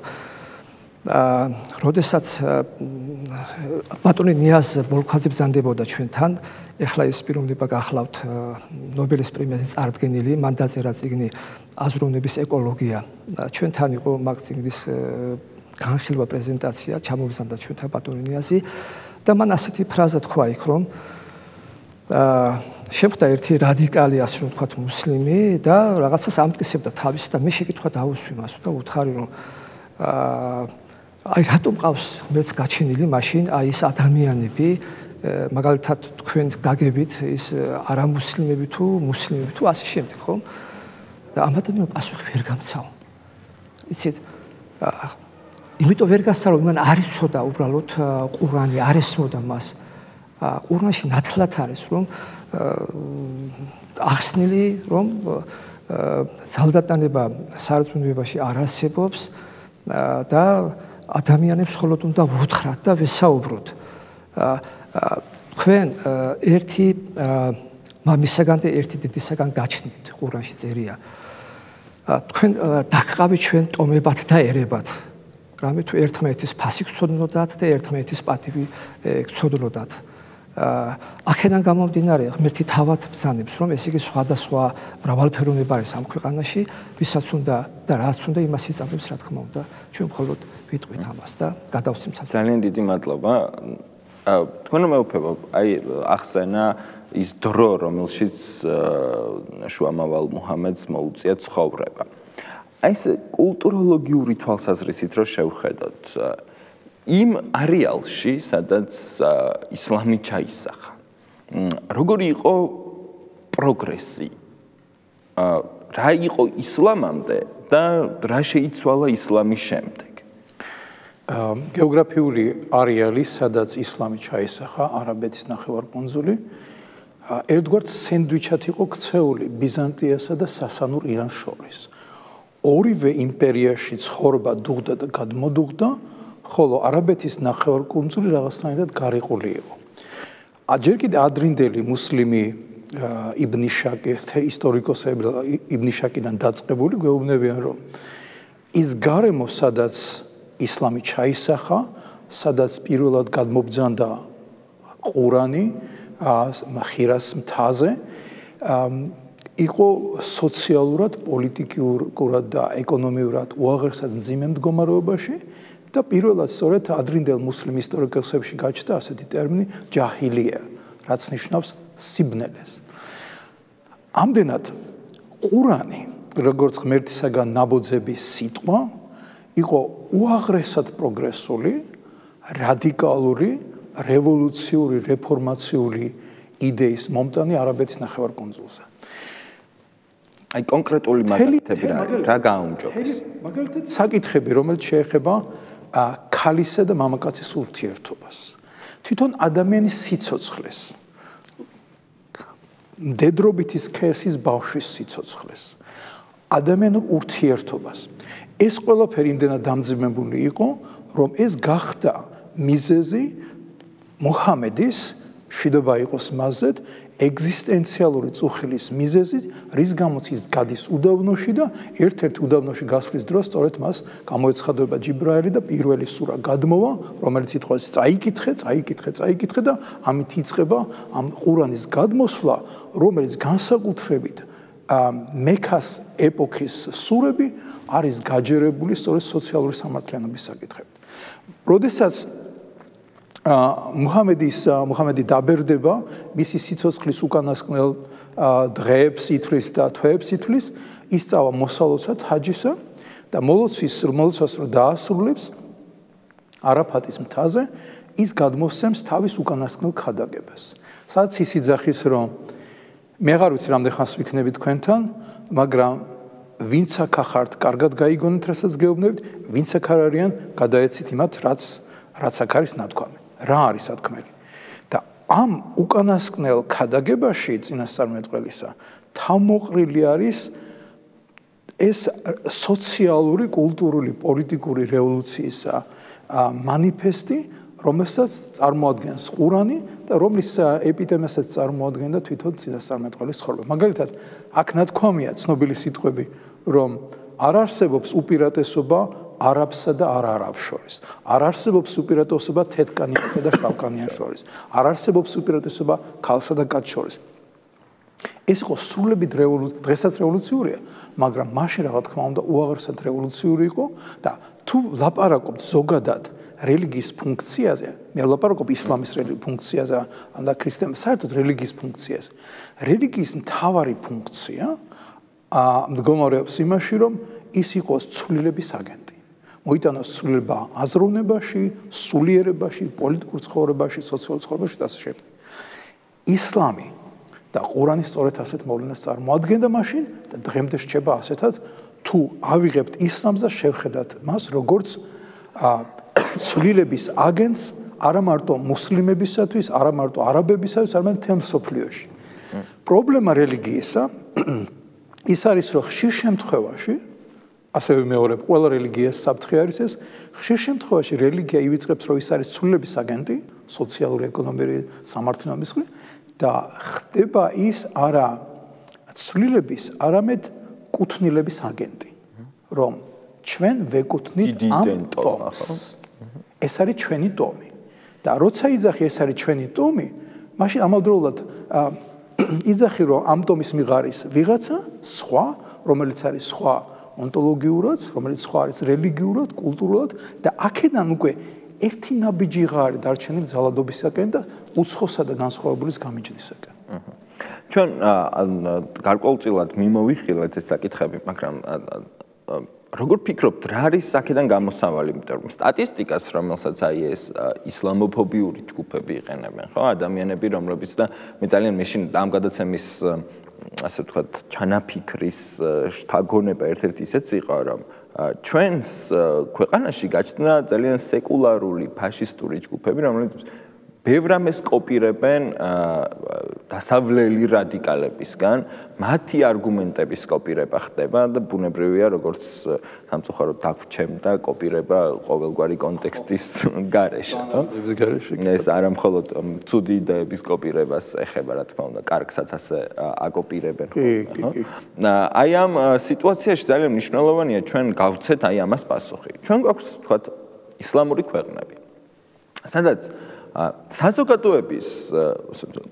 აა როდესაც ბატონი ნიაზ ბოლქვაძე ბზანდებოდა ჩვენთან ეხლა ეს პიროვნება გახლავთ ნობელის პრემიის წარდგენილი მან დაწერა წიგნი აზროვნების ეკოლოგია. ჩვენთან იყო მაგ წიგნის განხილვა პრეზენტაცია ჩამოვზანდა ჩვენთან ბატონი ნიაზი და მან ასეთი ფრაზა თქვა იქ რომ აა შეხვდა ერთი რადიკალი ასე რომ ვთქვათ მუსლიმი და რაღაცას ამტკიცებდა თავის და მე შეკითხვა დავუსვი მას და უთხარი რომ აი რატომ ყავს მეც გაჩენილი მაშინ აი ეს ადამიანები? მაგალითად თქვენ გაგებით ის არამუსლიმები თუ მუსლიმები თუ ასე შემდეგ ხო და ამ ადამიანს პასუხი ვერ გამცაო. იცით? იმიტომ ვერ გასწავლო მან არ იცოდა უბრალოდ ყურანი არ ესმოდა მას ყურანში ნათლად არის რომ ახსნილი რომ ზალდატანება სარწმუნოებაში არ არსებობს და ადამიანებს მხოლოდ უნდა უთხრათ და ვესაუბროთ. თქვენ ერთი მამისაგან და ერთი დედისაგან გაჩნდით ყურანში წერია. თქვენ დაგყავით ჩვენ ტომებად და ერებად. რამე თუ ერთმანეთის ფასი გწოდნოდათ და ერთმანეთის პატივი გწოდნოდათ. აქედან გამომდინარე ღმერთი თავად ბრძანებს რომ ეს იგი სხვადასხვა მრავალფეროვნება არის ამ ქვეყანაში ვისაც უნდა და რაც უნდა იმას იწამებს რა თქმა უნდა ჩვენ მხოლოდ ვიტყვით ამას და გადავცემთ ძალიან დიდი მადლობა. თქვენ მეუფება აი ახსენა ის დრო რომელშიც შუამავალ მუჰამედს მოუწია ცხოვრება. აი ეს კულტუროლოგიური თვალსაზრისით რო შევხედოთ იმ არეალში, სადაც ისლამი ჩაისახა. როგორი იყო პროგრესი? რა იყო ისლამამდე და რა შეიცვალა ისლამის შემდეგ? გეოგრაფიული არეალი, სადაც ისლამი ჩაისახა, არაბეთის ნახევარკუნძული, ერთგვარ სენდვიჩად იყო ქცეული ბიზანტიასა და სასანურ ირანს შორის. ორივე იმპერიაში ცხოვრება დუღდა და გადმოდუღდა, ხოლო არაბეთის ნახევარკუნძული რაღაცნაირად გარიყული იყო. აჯერ კიდე ადრინდელი მუსლიმი იბნი შაკი, ისტორიკოსები იბნი შაკიდან დაწყებული გვეუბნებიან, რომ ის გარემო, სადაც ისლამი ჩაისახა, სადაც პირველად გადმობძანდა ყურანი, ხირას მთაზე, იყო სოციალურად, პოლიტიკურად და ეკონომიურად უაღრესად მძიმე მდგომარეობაში. და პირველად სწორედ ადრინდელ მუსლიმ ისტორიკოსებში გაჩნდა ასეთი ტერმინი ჯაჰილია, რაც ნიშნავს სიბნელეს. ამდენად ყურანი, როგორც ღმერთისაგან ნაბოძების სიტყვა, იყო უაღრესად პროგრესული, რადიკალური, რევოლუციური, რეფორმაციული idеის მომტანი არაბეთის ნახევარკუნძულზე. აი კონკრეტული მაგალითები რა რა გააუმჯობეს? მაგალითად საკითხები, რომელიც შეეხება ქალისა და მამაკაცის ურთიერთობას. თვითონ ადამიანის სიცოცხლეს. დედრობითის ქესის ბავშვის სიცოცხლეს. ადამიანურ ურთიერთობას. ეს ყველაფერი იმდენად დამძიმებული იყო, რომ ეს გახდა მიზეზი მუჰამედის შიდობა იყოს მასზე ეგზისტენციალური წუხილის მიზეზი, რის გამოც ის გადის უდავნოში და ერთ-ერთ უდავნოში გასვლის დროს სწორედ მას გამოეცხადება ჯიბრაელი და პირველი სურა გადმოვა, რომელიც ითხოვს წაიკითხე, წაიკითხე, წაიკითხე და ამით იწყება ამ ყურანის გადმოსვლა, რომელიც განსაკუთრებით მექას ეპოქის სურები არის გაჯერებული სწორედ სოციალური სამართლიანობის საკითხებით. როდესაც მუჰამედის მუჰამედი დაბერდება მისი სიცოცხლის უკანასკნელ დღეებს ითვლის და თვეებს ითვლის ისწავა მოსალოცად ჰაჯისა და მოლოცვის მოლოცვას რო დაასრულებს არაფატის მთაზე ის გადმოსცემს თავის უკანასკნელ ხადაგებას სადაც ის იძახის რომ მე აღარ ვიცი რამდენ ხანს ვიქნები თქვენთან მაგრამ ვინც აქ ახართ კარგად გაიგონეთ რასაც გეუბნებით ვინც აქ არ არიან გადაეცით იმათ რაც რაც აქ არის ნათქვამი რა არის სათქმელი. და ამ უკანასკნელ ხადაგებაში წინასწარმეტყველისა თავმოყრილი არის ეს სოციალური, კულტურული, პოლიტიკური რევოლუციისა манифеסטי, რომელსაც წარმოადგენს ყურანი და რომლის ეპიდემიასაც წარმოადგენდა თვითონ წინასწარმეტყველის ცხოვრება. მაგალითად, აქ ნათქვამია ცნობილი სიტყვები, რომ არ არსებობს უპირატესობა არაბსა და არაარაბს შორის. არ არსებობს უპირატესობა თეთკანიანსა და შავკანიან შორის. არ არსებობს უპირატესობა ქალსა და კაცს შორის. ეს იყო სრულებით რევოლუცია, დღესაც რევოლუციურია, მაგრამ მაშინ რა თქმა უნდა უაღრესად რევოლუციური იყო და თუ ლაპარაკობთ ზოგადად რელიგიის ფუნქციაზე, მე ლაპარაკობ ისლამის რელიგიის ფუნქციაზე, ან და ქრისტიანის საერთოდ რელიგიის ფუნქციაზე. რელიგიის მთავარი ფუნქცია აა მდგომარეობს იმაში, რომ ის იყოს ცვლილების აგენტი. მოიტანოს სულება აზროვნებაში, სულიერებაში, პოლიტიკურ ცხოვრებაში, სოციალურ ცხოვრებაში და ასე შემდეგ. ისლამი და ყურანი სწორედ ასეთ მოვლენას წარმოადგენდა მაშინ და დღემდე შეება ასეთად თუ ავიღებთ ისლამს და შევხედათ მას როგორც სულილების აგენტს არა მარტო მუსლიმებისათვის, არა მარტო არაბებისათვის, არამედ თემ სოფლიოში. პრობლემა რელიგიისა (clears throat) ის არის რომ ხშირ შემთხვევაში ასევე მეორე ყველა რელიგიას საფრთხე არის ეს ხშირ შემთხვევაში რელიგია ივიწყებს რომ ის არის ცვლილების აგენტი სოციალური ეკონომიკური სამართლობის მხრივ და ხდება ის არა ცვლილების, არამედ კუთვნილების აგენტი, რომ ჩვენ ვეკუთვნით ამ ტომს. ეს არის ჩვენი ტომი. და როცა იძახი ეს არის ჩვენი ტომი, მაშინ ამავდროულად იძახი რომ ამ ტომის მიღარის ვიღაცა სხვა, რომელიც არის სხვა ონტოლოგიურად, რომელიც სხვა არის რელიგიურად, კულტურულად და აქედან უკვე ერთი ნაბიჯი ღარი დარჩენილი ძალადობისაკენ და უცხოსა და განსხვავებულის გამიჯნისაკენ. ჩვენ გარკვეულწილად მიმოვიხილეთ ეს საკითხები, მაგრამ როგორ ფიქრობთ, რა არის აქედან გამოსავალი? იმიტომ რომ სტატისტიკას, რომელსაც აი ეს ისლამოფობიური ჯგუფები იყენებენ, ხო, ადამიანები, რომლებიც და მე ძალიან მეშინ ამ გადაცემის ასე ვთქვათ, ჩანაფიქრის შთაგონება ერთ-ერთი ისეც იყო, რომ ჩვენს ქვეყანაში გაჩნდა ძალიან სეკულარული ფაშისტური ჯგუფები, რომლებიც ბევრ ამას კოპირებენ დასავლელი რადიკალებისგან, მათი არგუმენტების კოპირება ხდება და ბუნებრივია, როგორც სამწუხაროდ დაგვჩემ და კოპირება ყოველგვარი კონტექსტის გარეშე, ხო? ეს გარეშე. ეს არა მხოლოდ ცუდი იდეების კოპირებას ეხება, რა თქმა უნდა, კარგსაც ასე აკოპირებენ, ხო? აი ამ სიტუაციაში ძალიან მნიშვნელოვანია ჩვენ გავცეთ აი ამას პასუხი. ჩვენ გვაქვს, თქვათ, ისლამური ქვეყნები. სადაც საზოგადოების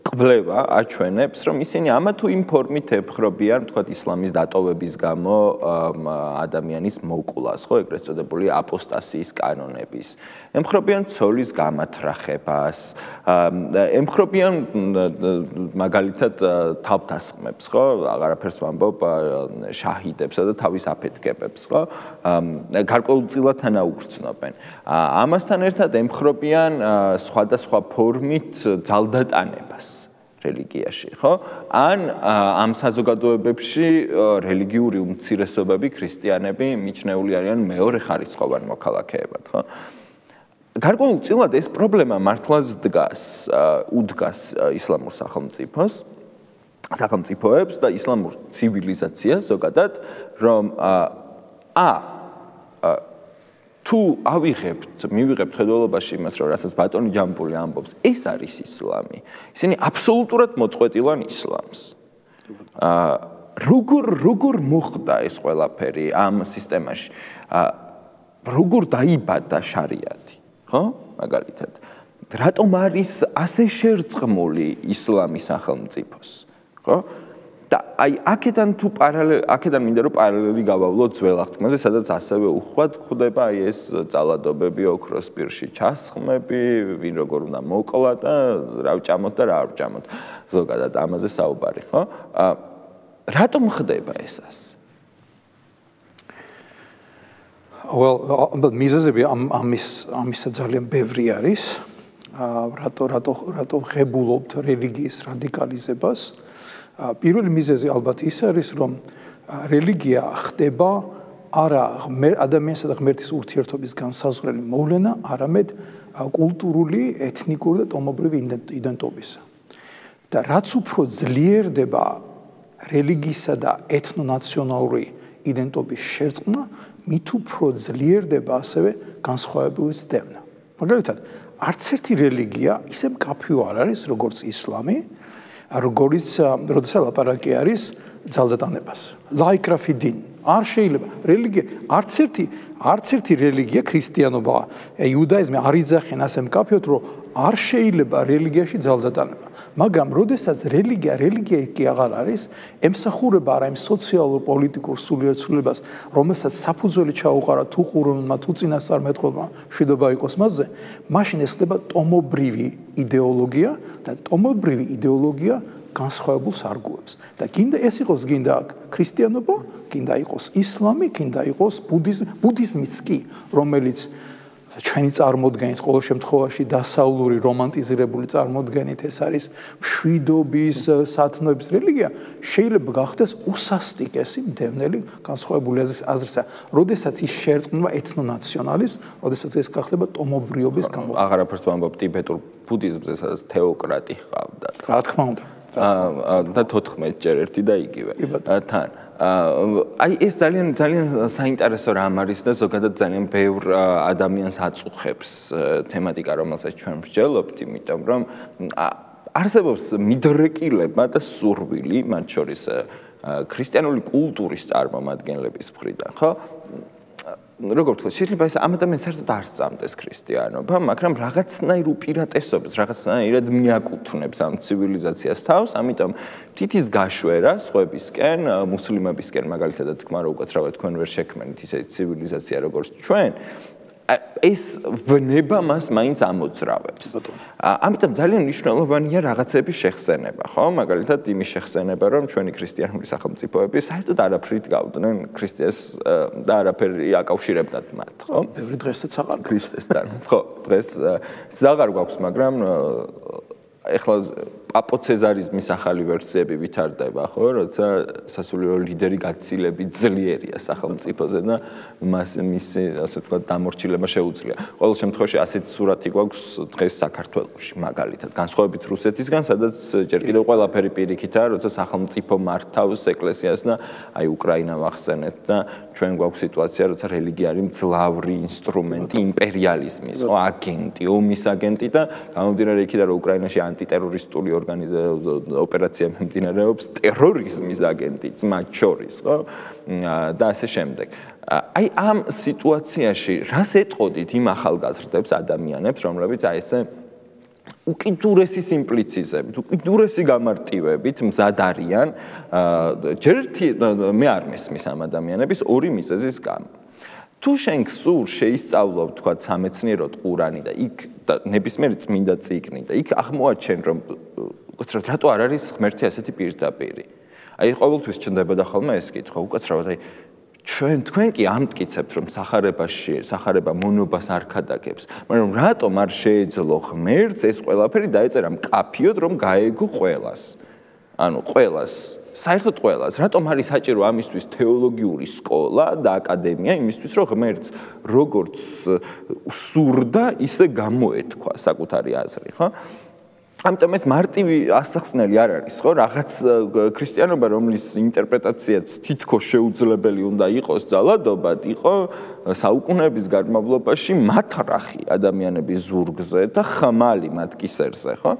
კვლევა აჩვენებს, რომ ისინი ამა თუ იმ ფორმით ებხრობიან, თქვათ, ისლამის დატოვების გამო ადამიანის მოკვლას, ხო, ეგრეთ წოდებული აპოსტასიის კანონების. ემხრობიან ცოლის გამათრახებას, ემხრობიან მაგალითად თავდასხმებს, ხო, აღარაფერს ვამბობ შაჰიდებსა და თავის აფეთქებებს, ხო? გარკვეულწილად თანაუგრძნობენ. ამასთან ერთად ემხრობიან სხვა სხვადასხვა ფორმით ძალდატანებას რელიგიაში, ხო? ან ამ საზოგადოებებში რელიგიური უმცირესობები, ქრისტიანები მიჩნეული არიან მეორე ხარისხოვან მოქალაქეებად, ხო? გარკვეულწილად ეს პრობლემა მართლაც დგას, უდგას ისლამურ სახელმწიფოს, სახელმწიფოებს და ისლამურ ცივილიზაციას ზოგადად, რომ ა თუ ავიღებთ, მივიღებთ ხედველობაში იმას, რომ რასაც ბატონი ჯამბული ამბობს, ეს არის ისლამი. ისინი აბსოლუტურად მოწყვეტილან ისლამს. აა როგორ როგორ მოხდა ეს ყველაფერი ამ სისტემაში? აა როგორ დაიბადა შარიათი, ხო? მაგალითად. რატომ არის ასე შერწყმული ისლამი სახელმწიფოს? ხო? და აი აქედან თუ პარალელ აქედან მინდა რომ პარალელი გავავლოთ ძველ აღთქმაზე, სადაც ასევე უხვად ხდება აი ეს ძალადობები ოქროს პირში ჩასხმები, ვინ როგორ უნდა მოკლა და რა ვჭამოთ და რა არ ვჭამოთ. ზოგადად ამაზე საუბარი, ხო? რატომ ხდება ესას? well, but მიზეზები ამ ამის ამისა ძალიან ბევრი არის. რატო რატო რატო ღებულობთ რელიგიის რადიკალიზებას? პირველი მიზეზი ალბათ ის არის, რომ რელიგია ხდება არა ადამიანსა და ღმერთის ურთიერთობის განსაზღვრელი მოვლენა, არამედ კულტურული, ეთნიკური და ტომობრივი იდენტობისა. და რაც უფრო ძლიერდება რელიგიისა და ეთნონაციონალური იდენტობის შერწყმა, მით უფრო ძლიერდება ასევე განსხვავებების დევნა. მაგალითად, არც ერთი რელიგია ისე მკაფიო არ არის, როგორც ისლამი, როგორც როდესაც ლაპარაკი არის ძალდატანებას. ლაიკრაფიდინ არ შეიძლება რელიგია არც ერთი არც ერთი რელიგია ქრისტიანობა იუდაიზმი არ იძახენ ასე მკაფიოდ რომ არ შეიძლება რელიგიაში ძალდატანება. მაგრამ როდესაც რელიგია რელიგია კი აღარ არის, ემსახურება არა იმ სოციალურ პოლიტიკურ სულიერ-ცვლილებას, რომელსაც საფუძველი ჩაუყარა თუ ყურუნმა თუ წინასწარ მეტყობა შვიდობა იყოს მასზე, მაშინ ეს ხდება ტომობრივი იდეოლოგია და ტომობრივი იდეოლოგია განსხვავებულს არგუებს. და კიდე ეს იყოს გინდა ქრისტიანობა, კიდე იყოს ისლამი, კიდე იყოს ბუდიზმი, ბუდიზმიც კი, რომელიც ჩვენი წარმოდგენით ყოველ შემთხვევაში დასავლური რომანტიზირებული წარმოდგენით ეს არის მშვიდობის სათნოების რელიგია შეიძლება გახდეს უსასტიკესი მდევნელი განსხვავებული აზრისა. როდესაც ის შეერწყმება ეთნონაციონალიზმს, როდესაც ეს გახდება ტომობრიობის გამო. აღარაფერს ვამბობ ტიბეტურ ბუდიზმზე, სადაც თეოკრატი ხავდა. რა თქმა უნდა. და 14 ჯერ ერთი და იგივე. თან. აი ეს ძალიან ძალიან საინტერესო რამ არის და ზოგადად ძალიან ბევრ ადამიანს აწუხებს თემატიკა, რომელსაც ჩვენ ვსჯელობთ, იმიტომ რომ არსებობს მიდრეკილება და სურვილი, მათ შორის ქრისტიანული კულტურის წარმომადგენლების მხრიდან, ხო? როგორ თქვა, შეიძლება ეს ამ ადამიანს საერთოდ არ სწამდეს ქრისტიანობა, მაგრამ რაღაცნაირ უპირატესობას, რაღაცნაირად მიაკუთვნებს ამ ცივილიზაციას თავს, ამიტომ თითის გაშვერა სხვებისკენ, მუსლიმებისკენ მაგალითად თქმა რომ უკაცრავად თქვენ ვერ შექმნით ისეთი ცივილიზაცია როგორც ჩვენ, ეს ვნება მას მაინც ამოძრავებს. ამიტომ ძალიან მნიშვნელოვანია რაღაცების შეხსენება, ხო? მაგალითად, იმის შეხსენება, რომ ჩვენი ქრისტიანული სახელმწიფოები საერთოდ არაფრით გავდნენ ქრისტეს და არაფერი აკავშირებდათ მათ, ხო? ბევრი დღესაც აღარ ქრისტესთან. (laughs) ხო, დღეს ზაღარ გვაქვს, მაგრამ ეხლა პაპო ცეზარიზმის ახალი ვერსიები ვითარდება, ხო, როცა სასულიერო ლიდერი გაცილებით ძლიერია სახელმწიფოზე და მას მისი, ასე ვთქვათ, დამორჩილება შეუძლია. ყოველ შემთხვევაში ასეთი სურათი გვაქვს დღეს საქართველოში, მაგალითად, განსხვავებით რუსეთისგან, სადაც ჯერ კიდევ ყველაფერი პირიქითაა, როცა სახელმწიფო მართავს ეკლესიას და აი უკრაინა ვახსენეთ და ჩვენ გვაქვს სიტუაცია, როცა რელიგია არის მძლავრი ინსტრუმენტი იმპერიალიზმის, ხო, აგენტი, ომის აგენტი და გამომდინარე იქიდან, რომ უკრაინაში ანტიტერორისტული ოპერაცია მიმდინარეობს ტერორიზმის აგენტიც მათ შორის ხო და ასე შემდეგ აი ამ სიტუაციაში რას ეტყოდით იმ ახალგაზრდებს ადამიანებს რომლებიც აი ესე უკიდურესი სიმპლიციზებით, უკიდურესი გამარტივებით მზად არიან ჯერ ერთი მე არ მესმის ამ ადამიანების ორი მიზეზის გამო. თუ შენ გსურ შეისწავლავ თქვა სამეცნიეროდ ყურანი და იქ ნებისმიერი წმინდა წიგნი და იქ აღმოაჩენ რომ უკაცრავად რატო არ არის ღმერთი ასეთი პირდაპირი? აი ყოველთვის ჩნდებოდა ხოლმე ეს კითხვა უკაცრავად აი ჩვენ თქვენ კი ამტკიცებთ რომ сахарებაში сахарება მონობას არ ქადაგებს მაგრამ რატომ არ შეეძლო ღმერთს ეს ყველაფერი დაეწერა მკაფიოდ რომ გაეგო ყველას? ანუ ყველას. საერთოდ ყველას, რატომ არის საჭირო ამისთვის თეოლოგიური სკოლა და აკადემია იმისთვის რომ ღმერთს როგორც სურდა ისე გამოეთქვა საკუთარი აზრი, ხო? ამიტომ ეს მარტივი ასახსნელი არ არის, ხო? რაღაც ქრისტიანობა, რომლის ინტერპრეტაციაც თითქოს შეუძლებელი უნდა იყოს ძალადობად, იყო საუკუნეების განმავლობაში მათრახი ადამიანების ზურგზე და ხმალი მათ კისერზე, ხო?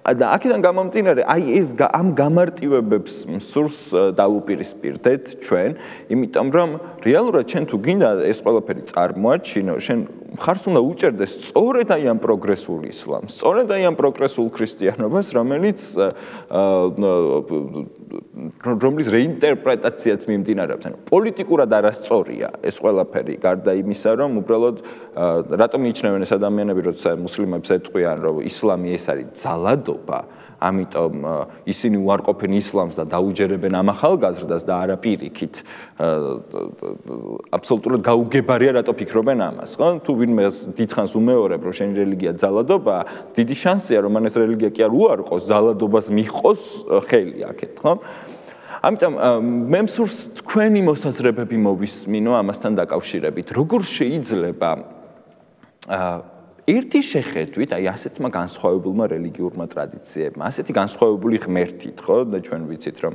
და აქედან გამომდინარე, აი ეს ამ გამარტივებებს სურს დაუპირისპირდეთ ჩვენ, იმიტომ რომ რეალურად ჩვენ თუ გინდა ეს ყველაფერი წარმოაჩინო, შენ ხარს უნდა უჭერდეს სწორედ აი ამ პროგრესულ ისლამს, სწორედ აი ამ პროგრესულ ქრისტიანობას, რომელიც რომლის რეინტერპრეტაციაც მიმდინარეობს. ანუ პოლიტიკურად არასწორია ეს ყველაფერი, გარდა იმისა, რომ უბრალოდ რატომ იიჩნევენ ეს ადამიანები, როცა მუსლიმებს ეტყვიან, რომ ისლამი ეს არის ძალადობა, ამიტომ ისინი უარყოფენ ისლამს და დაუჯერებენ ამ ახალგაზრდას და არა პირიქით. აბსოლუტურად გაუგებარია რატო ფიქრობენ ამას ხო? თუ ვინმე დიდხანს უმეორებ რომ შენი რელიგია ძალადობა დიდი შანსია რომ ეს რელიგია კი არ უარყოს ძალადობას მიხოს ხელი აქეთ ხო? ამიტომ მე მსურს თქვენი მოსაზრებები მოვისმინო ამასთან დაკავშირებით. როგორ შეიძლება ერთი შეხედვით, აი ასეთმა განსხვავებულმა რელიგიურმა ტრადიციებმა, ასეთი განსხვავებული ღმერთით, ხო, და ჩვენ ვიცით, რომ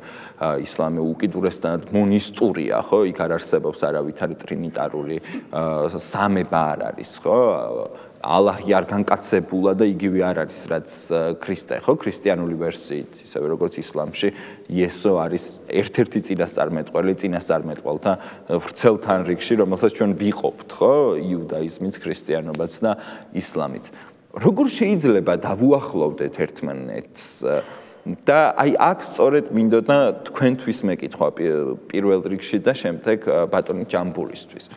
ისლამი უკიდურესთან მონისტურია, ხო, იქ არ არსებობს არავითარი ტრინიტარული სამება არ არის, ხო? ალაჰი არ განკაცებულა და იგივე არ არის რაც ქრისტე ხო? ქრისტიანული ვერსიით ისევე როგორც ისლამში იესო არის ერთ-ერთი წინასწარმეტყველი წინასწარმეტყველთა ვრცელთან რიგში რომელსაც ჩვენ ვიყოფთ ხო? იუდაიზმიც ქრისტიანობაც და ისლამიც. როგორ შეიძლება დავუახლოვდეთ ერთმანეთს და აი აქ სწორედ მინდოდა თქვენთვის მეკითხვა პირველ რიგში და შემდეგ ბატონი ჯამბულისთვის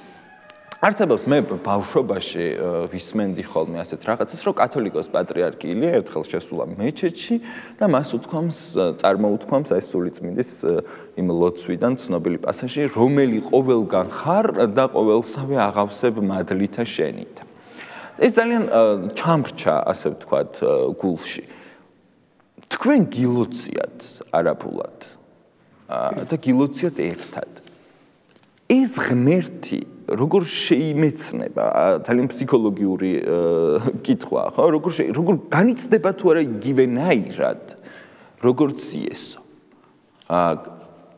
არსებობს მე ბავშვობაში ვისმენდი ხოლმე ასეთ რაღაცას, რომ კათოლიკოს პატრიარქი ილია ერთხელ შესულა მეჩეთში და მას უთქვამს, წარმოუთქვამს აი სულიწმინდის იმ ლოცვიდან ცნობილი პასაჟი, რომელი ყოველგან ხარ და ყოველსავე აღავსებ მადლითა შენით. ეს ძალიან ჩამრჩა, ასე ვთქვათ, გულში. თქვენ გილოციათ არაფულად და გილოციათ ერთად. ეს ღმერთი როგორ შეიმეცნება ძალიან ფსიქოლოგიური კითხვა ხო? როგორ როგორ განიცდება თუ არა იგივენაირად როგორც იესო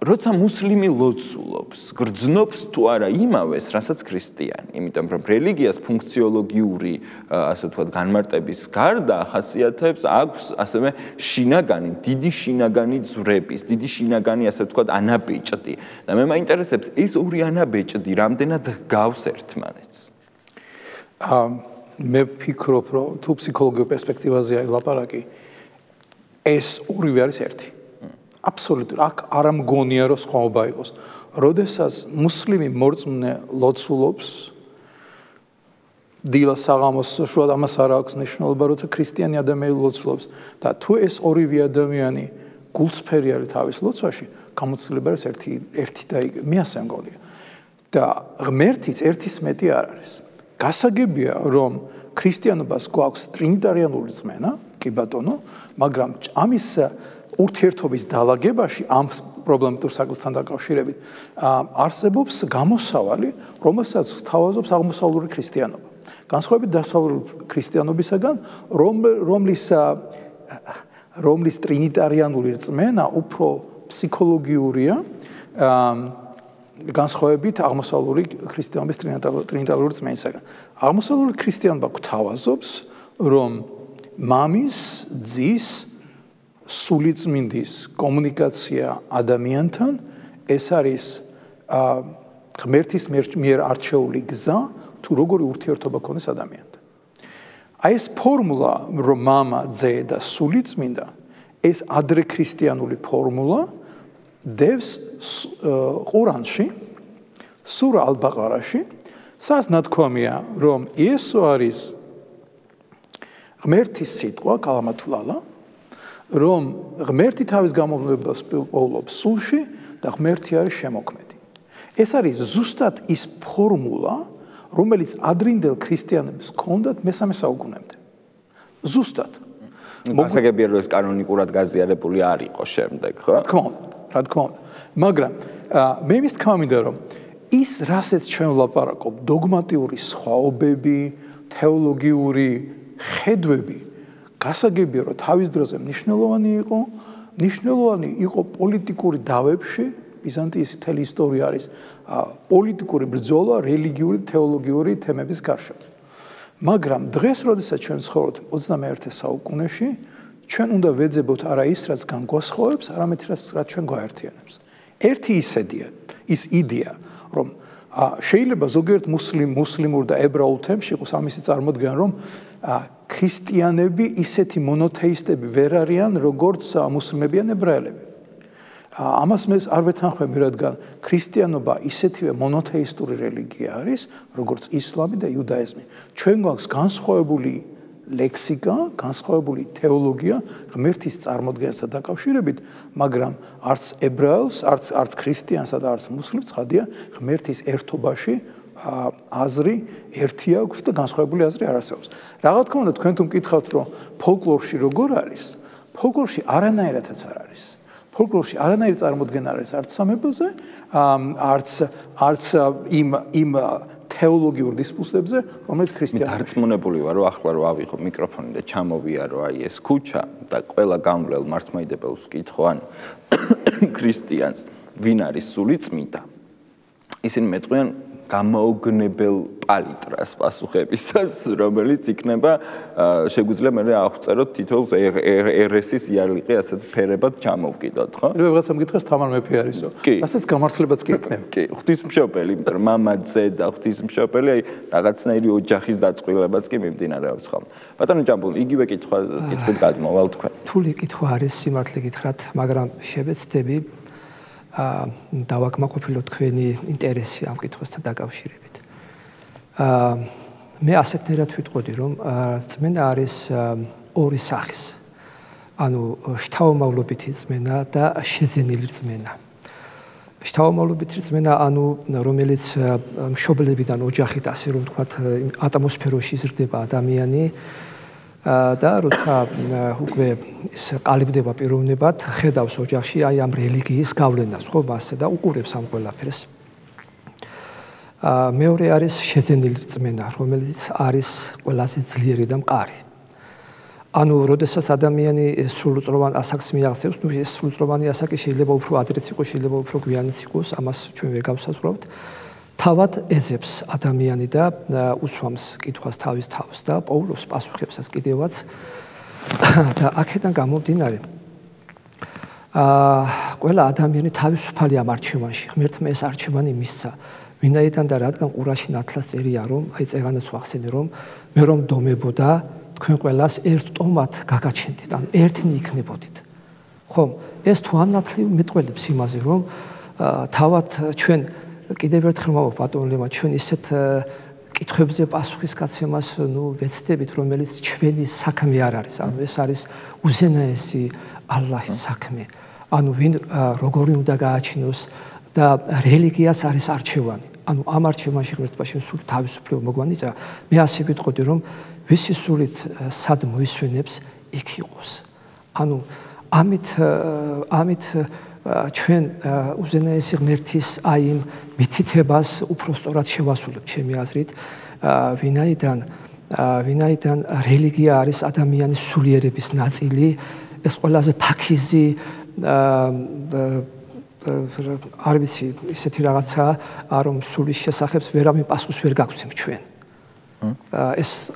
როცა მუსლიმი ლოცულობს, გრძნობს თუ არა იმავეს, რასაც ქრისტიანი, იმიტომ რომ რელიგიას ფუნქციოლოგიური, ასე ვთქვათ, განმარტების გარდა ახასიათებს აქვს ასევე შინაგანი, დიდი შინაგანი ძვრების, დიდი შინაგანი, ასე ვთქვათ, ანაბეჭდი. და მე მაინტერესებს ეს ორი ანაბეჭდი რამდენად გავს ერთმანეთს. აა მე ვფიქრობ, რომ თუ ფსიქოლოგიურ პერსპექტივაზე არის ლაპარაკი, ეს ორივე არის ერთი. აბსოლუტურად აქ არ ამგონია რომ სხვაობა იყოს. როდესაც მუსლიმი მორწმუნე ლოცულობს დილა საღამოს შუა ამას არ აქვს ნიშნულობა როცა ქრისტიანი ადამიანი ლოცულობს და თუ ეს ორივე ადამიანი გულწრფელი არის თავის ლოცვაში გამოცდილება არის ერთი ერთი და მე ასე მგონია და ღმერთიც ერთის მეტი არ არის გასაგებია რომ ქრისტიანობას გვაქვს ტრინიტარიანული ძმენა კი ბატონო მაგრამ ამის ურთიერთობის დაალაგებაში ამ პრობლემატურ საკუთთან დაკავშირებით არსებობს გამოსავალი, რომელსაც თავაზობს აღმოსავლური ქრისტიანობა. განსხვავებით დასავლური ქრისტიანობისაგან, რომლის რომლის ტრინიტარიანული რწმენა უფრო ფსიქოლოგიურია, განსხვავებით აღმოსავლური ქრისტიანობის ტრინიტარული რწმენისაგან. აღმოსავლური ქრისტიანობა გვთავაზობს, რომ მამის, ძის, სულიწმინდის კომუნიკაცია ადამიანთან ეს არის ღმერთის მიერ არჩეული გზა თუ როგორი ურთიერთობა ქონდეს ადამიანთან. აი ეს ფორმულა რომ мама, ძე და სულიწმინდა ეს ადრე ქრისტიანული ფორმულა დევს ყურანში სურა ალ-ბაყარაში სას ნათქვამია რომ იესო არის ღმერთის სიტყვა კალამათულალა რომ ღმერთი თავის გამოვლებას პოულობს სულში და ღმერთი არის შემოქმედი. ეს არის ზუსტად ის ფორმულა, რომელიც ადრინდელ ქრისტიანებს ჰქონდათ მესამე საუკუნემდე. ზუსტად. მოგასაგებია რომ ეს კანონიკურად გაზიარებული არ იყო შემდეგ, ხო? რა თქმა უნდა, რა თქმა უნდა. მაგრამ მე მის თქმა მინდა რომ ის რასაც ჩვენ ვლაპარაკობ, დოგმატიური სხვაობები, თეოლოგიური ხედვები გასაგებია რომ თავის დროზე მნიშვნელოვანი იყო მნიშვნელოვანი იყო პოლიტიკური დავებში ბიზანტიის თელი ისტორია არის პოლიტიკური ბრძოლა რელიგიური თეოლოგიური თემების გარშემო. მაგრამ დღეს როდესაც ჩვენ ცხოვრობთ 21 საუკუნეში ჩვენ უნდა ვეძებოთ არა ის რაც განგვასხოვებს არამედ რაც რაც ჩვენ გვაერთიანებს. ერთი ისედია ის იდეა რომ შეიძლება ზოგიერთ მუსლიმ მუსლიმურ და ებრაულ თემში იყოს ამისი წარმოდგენა რომ ქრისტიანები ისეთი მონოთეისტები ვერ არიან როგორც მუსლიმები ან ებრაელები. ამას მე არ ვეთანხმები რადგან ქრისტიანობა ისეთივე მონოთეისტური რელიგია არის როგორც ისლამი და იუდაიზმი. ჩვენ გვაქვს განსხვავებული ლექსიკა, განსხვავებული თეოლოგია ღმერთის წარმოდგენასთან დაკავშირებით, მაგრამ არც ებრაელს, არც არც ქრისტიანსა და არც მუსლიმს ხადია ღმერთის ერთობაში აზრი ერთი აქვს და განსხვავებული აზრი არ არსებობს. რა თქმა უნდა, თქვენ თუ მკითხავთ, რომ ფოლკლორში როგორ არის? ფოლკლორში არანაირადაც არ არის. ფოლკლორში არანაირი წარმოდგენა არ არის არც სამებოზე, არც არც იმ იმ თეოლოგიურ დისკუსებზე, რომელიც ქრისტიანი. მე დარწმუნებული ვარ, რომ ახლა რო ავიღო მიკროფონი და ჩამოვიარო აი ეს ქუჩა და ყველა გამვლელ მართლმაიდებელს ვკითხო ან ქრისტიანს, ვინ არის სული წმინდა. ისინი მეტყვიან გამაოგნებელ პალიტრას პასუხებისას, რომელიც იქნება შეგვიძლია მე აღწეროთ თითოეულს RS-ის იარლიყი ასეთ ფერებად ჩამოვკიდოთ, ხო? რაღაცა მგითხრას თამარ მეფე არისო. რასაც გამართლებაც კი იქნება. კი, ღვთისმშობელი, იმიტომ რომ მამა ზედა ღვთისმშობელი, აი რაღაცნაირი ოჯახის დაწყვილებაც კი მიმდინარეობს ხოლმე. ბატონო ჯამბული, იგივე კითხვა კითხვით გადმოვალ თქვენ. თული კითხვა არის სიმართლე გითხრათ, მაგრამ შევეცდები დავაკმაყოფილო თქვენი ინტერესი ამ კითხვასთან დაკავშირებით. აა მე ასეთნაირად ვიტყოდი, რომ წმენა არის ორი სახის. ანუ შთაომავლობითი წმენა და შეძენილი წმენა. შთაომავლობითი წმენა, ანუ რომელიც მშობლებიდან ოჯახით ასე რომ ვთქვათ, ატმოსფეროში იზრდება ადამიანი, და როცა უკვე ის ყალიბდება პიროვნებად, ხედავს ოჯახში აი ამ რელიგიის გავლენას, ხო, მასე და უყურებს ამ ყველაფერს. აა მეორე არის შეძენილი წმენა, რომელიც არის ყველაზე ძლიერი და მყარი. ანუ, როდესაც ადამიანი სრულწლოვან ასაკს მიაღწევს, ნუ ეს სრულწლოვანი ასაკი შეიძლება უფრო ადრეც იყოს, შეიძლება უფრო გვიანიც იყოს, ამას ჩვენ ვერ გავსაზღვრავთ. თავად ეძებს ადამიანი და უსვამს კითხვას თავის თავს და პოულობს პასუხებსაც კიდევაც. და აქედან გამომდინარე აა ყველა ადამიანი თავისუფალი ამ არჩევანში ღმერთმა ეს არჩევანი მისცა. ვინაიდან და რადგან ყურაში ნათლას წერია რომ აი წეგანაც ვახსენე რომ მე რომ დომებოდა თქვენ ყველას ერთ ტომად გაგაჩენდით ან ერთნი იქნებოდით. ხომ? ეს თუ ანათლი მეტყველებს იმაზე რომ თავად ჩვენ კიდევ ერთხელ მოვ პატონლემა ჩვენ ისეთ კითხებზე პასუხისგაცემას ნუ ვეცდებით რომელიც ჩვენი საქმე არ არის. ანუ ეს არის უზენაესი ალლაჰის საქმე. ანუ ვინ როგორი უნდა გააჩინოს და რელიგიას არის არჩევანი. ანუ ამ არჩევანში ღმერთბაში სულ თავისუფლება მოგვანიჭა. მე ასე ვიტყოდი რომ ვისი სულით სად მოისვენებს იქ იყოს. ანუ ამით ამით ჩვენ უზენაესი ღმერთის აი იმ მითითებას უფრო სწორად შევასრულებ ჩემი აზრით ვინაიდან ვინაიდან რელიგია არის ადამიანის სულიერების ნაწილი. ეს ყველაზე ფაქიზი არ ვიცი ისეთი რაღაცა რომ სულის შესახებს ვერავინ პასუხს ვერ გაგვცემ ჩვენ. ეს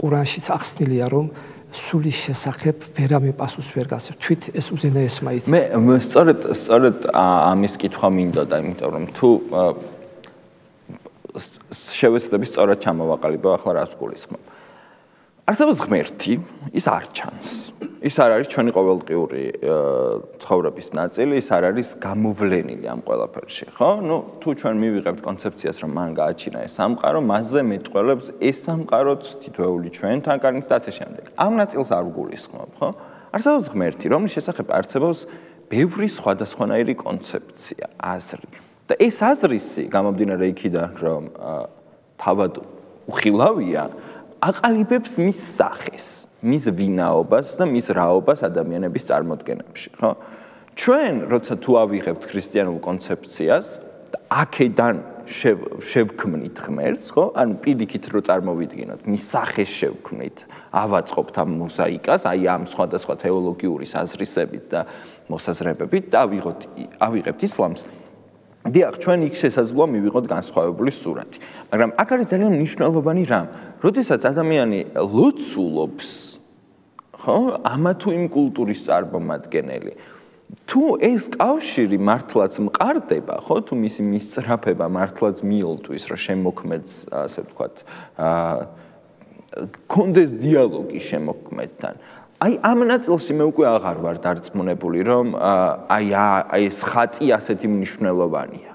ყურანშიც ახსნილია რომ სულის შესახებ ვერავინ პასუხს ვერ გასცემ. თვით ეს უზენაესმა იცი. მე სწორედ სწორედ ამის კითხვა მინდოდა, იმიტომ რომ თუ შევეცდები სწორად ჩამოვაყალიბო ახლა რას გულისხმობ. არსებობს ღმერთი, ის არ ჩანს. ის არ არის ჩვენი ყოველდღიური ცხოვრების ნაწილი, ის არ არის გამოვლენილი ამ ყველაფერში, ხო? ნუ თუ ჩვენ მივიღებთ კონცეფციას, რომ მან გააჩინა ეს სამყარო, მასზე მეტყველებს ეს სამყაროც თითოეული ჩვენთან კარგის და ასე შემდეგ. ამ ნაწილს არ გულისხმობ, ხო? არსებობს ღმერთი, რომლის შესახებ არსებობს ბევრი სხვადასხვანაირი კონცეფცია, აზრი. და ეს აზრისი გამომდინარე იქიდან, რომ თავად უხილავია, აყალიბებს მის სახეს, მის ვინაობას და მის რაობას ადამიანების წარმოქმნებში, ხო? ჩვენ, როცა თუ ავიღებთ ქრისტიანულ კონცეფციას, აქედან შევქმნით ღმერთს, ხო? ანუ პირიქით რო წარმოვიდგინოთ, მის სახეს შევქმნით, ავაწყობთ ამ მოზაიკას, აი ამ სხვადასხვა თეოლოგიური საზრისებით და მოსაზრებებით და ავიღოთ ავიღებთ ისლამს. დიახ, ჩვენ იქ შესაძლოა მივიღოთ განსხვავებული სურათი, მაგრამ აქ არის ძალიან მნიშვნელოვანი რამ. როდესაც ადამიანი ლოცულობს, ხო, ამა თუ იმ კულტურის წარმომადგენელი, თუ ეს კავშირი მართლაც მყარდება, ხო, თუ მისი მისწრაფება მართლაც მიოლტვის, რომ შემოქმედს, ასე ვთქვათ, აა კონდეს დიალოგი შემოქმედთან. აი ამ ნაწილში მე უკვე აღარ ვარ დარწმუნებული რომ აი აი ეს ხატი ასეთი მნიშვნელოვანია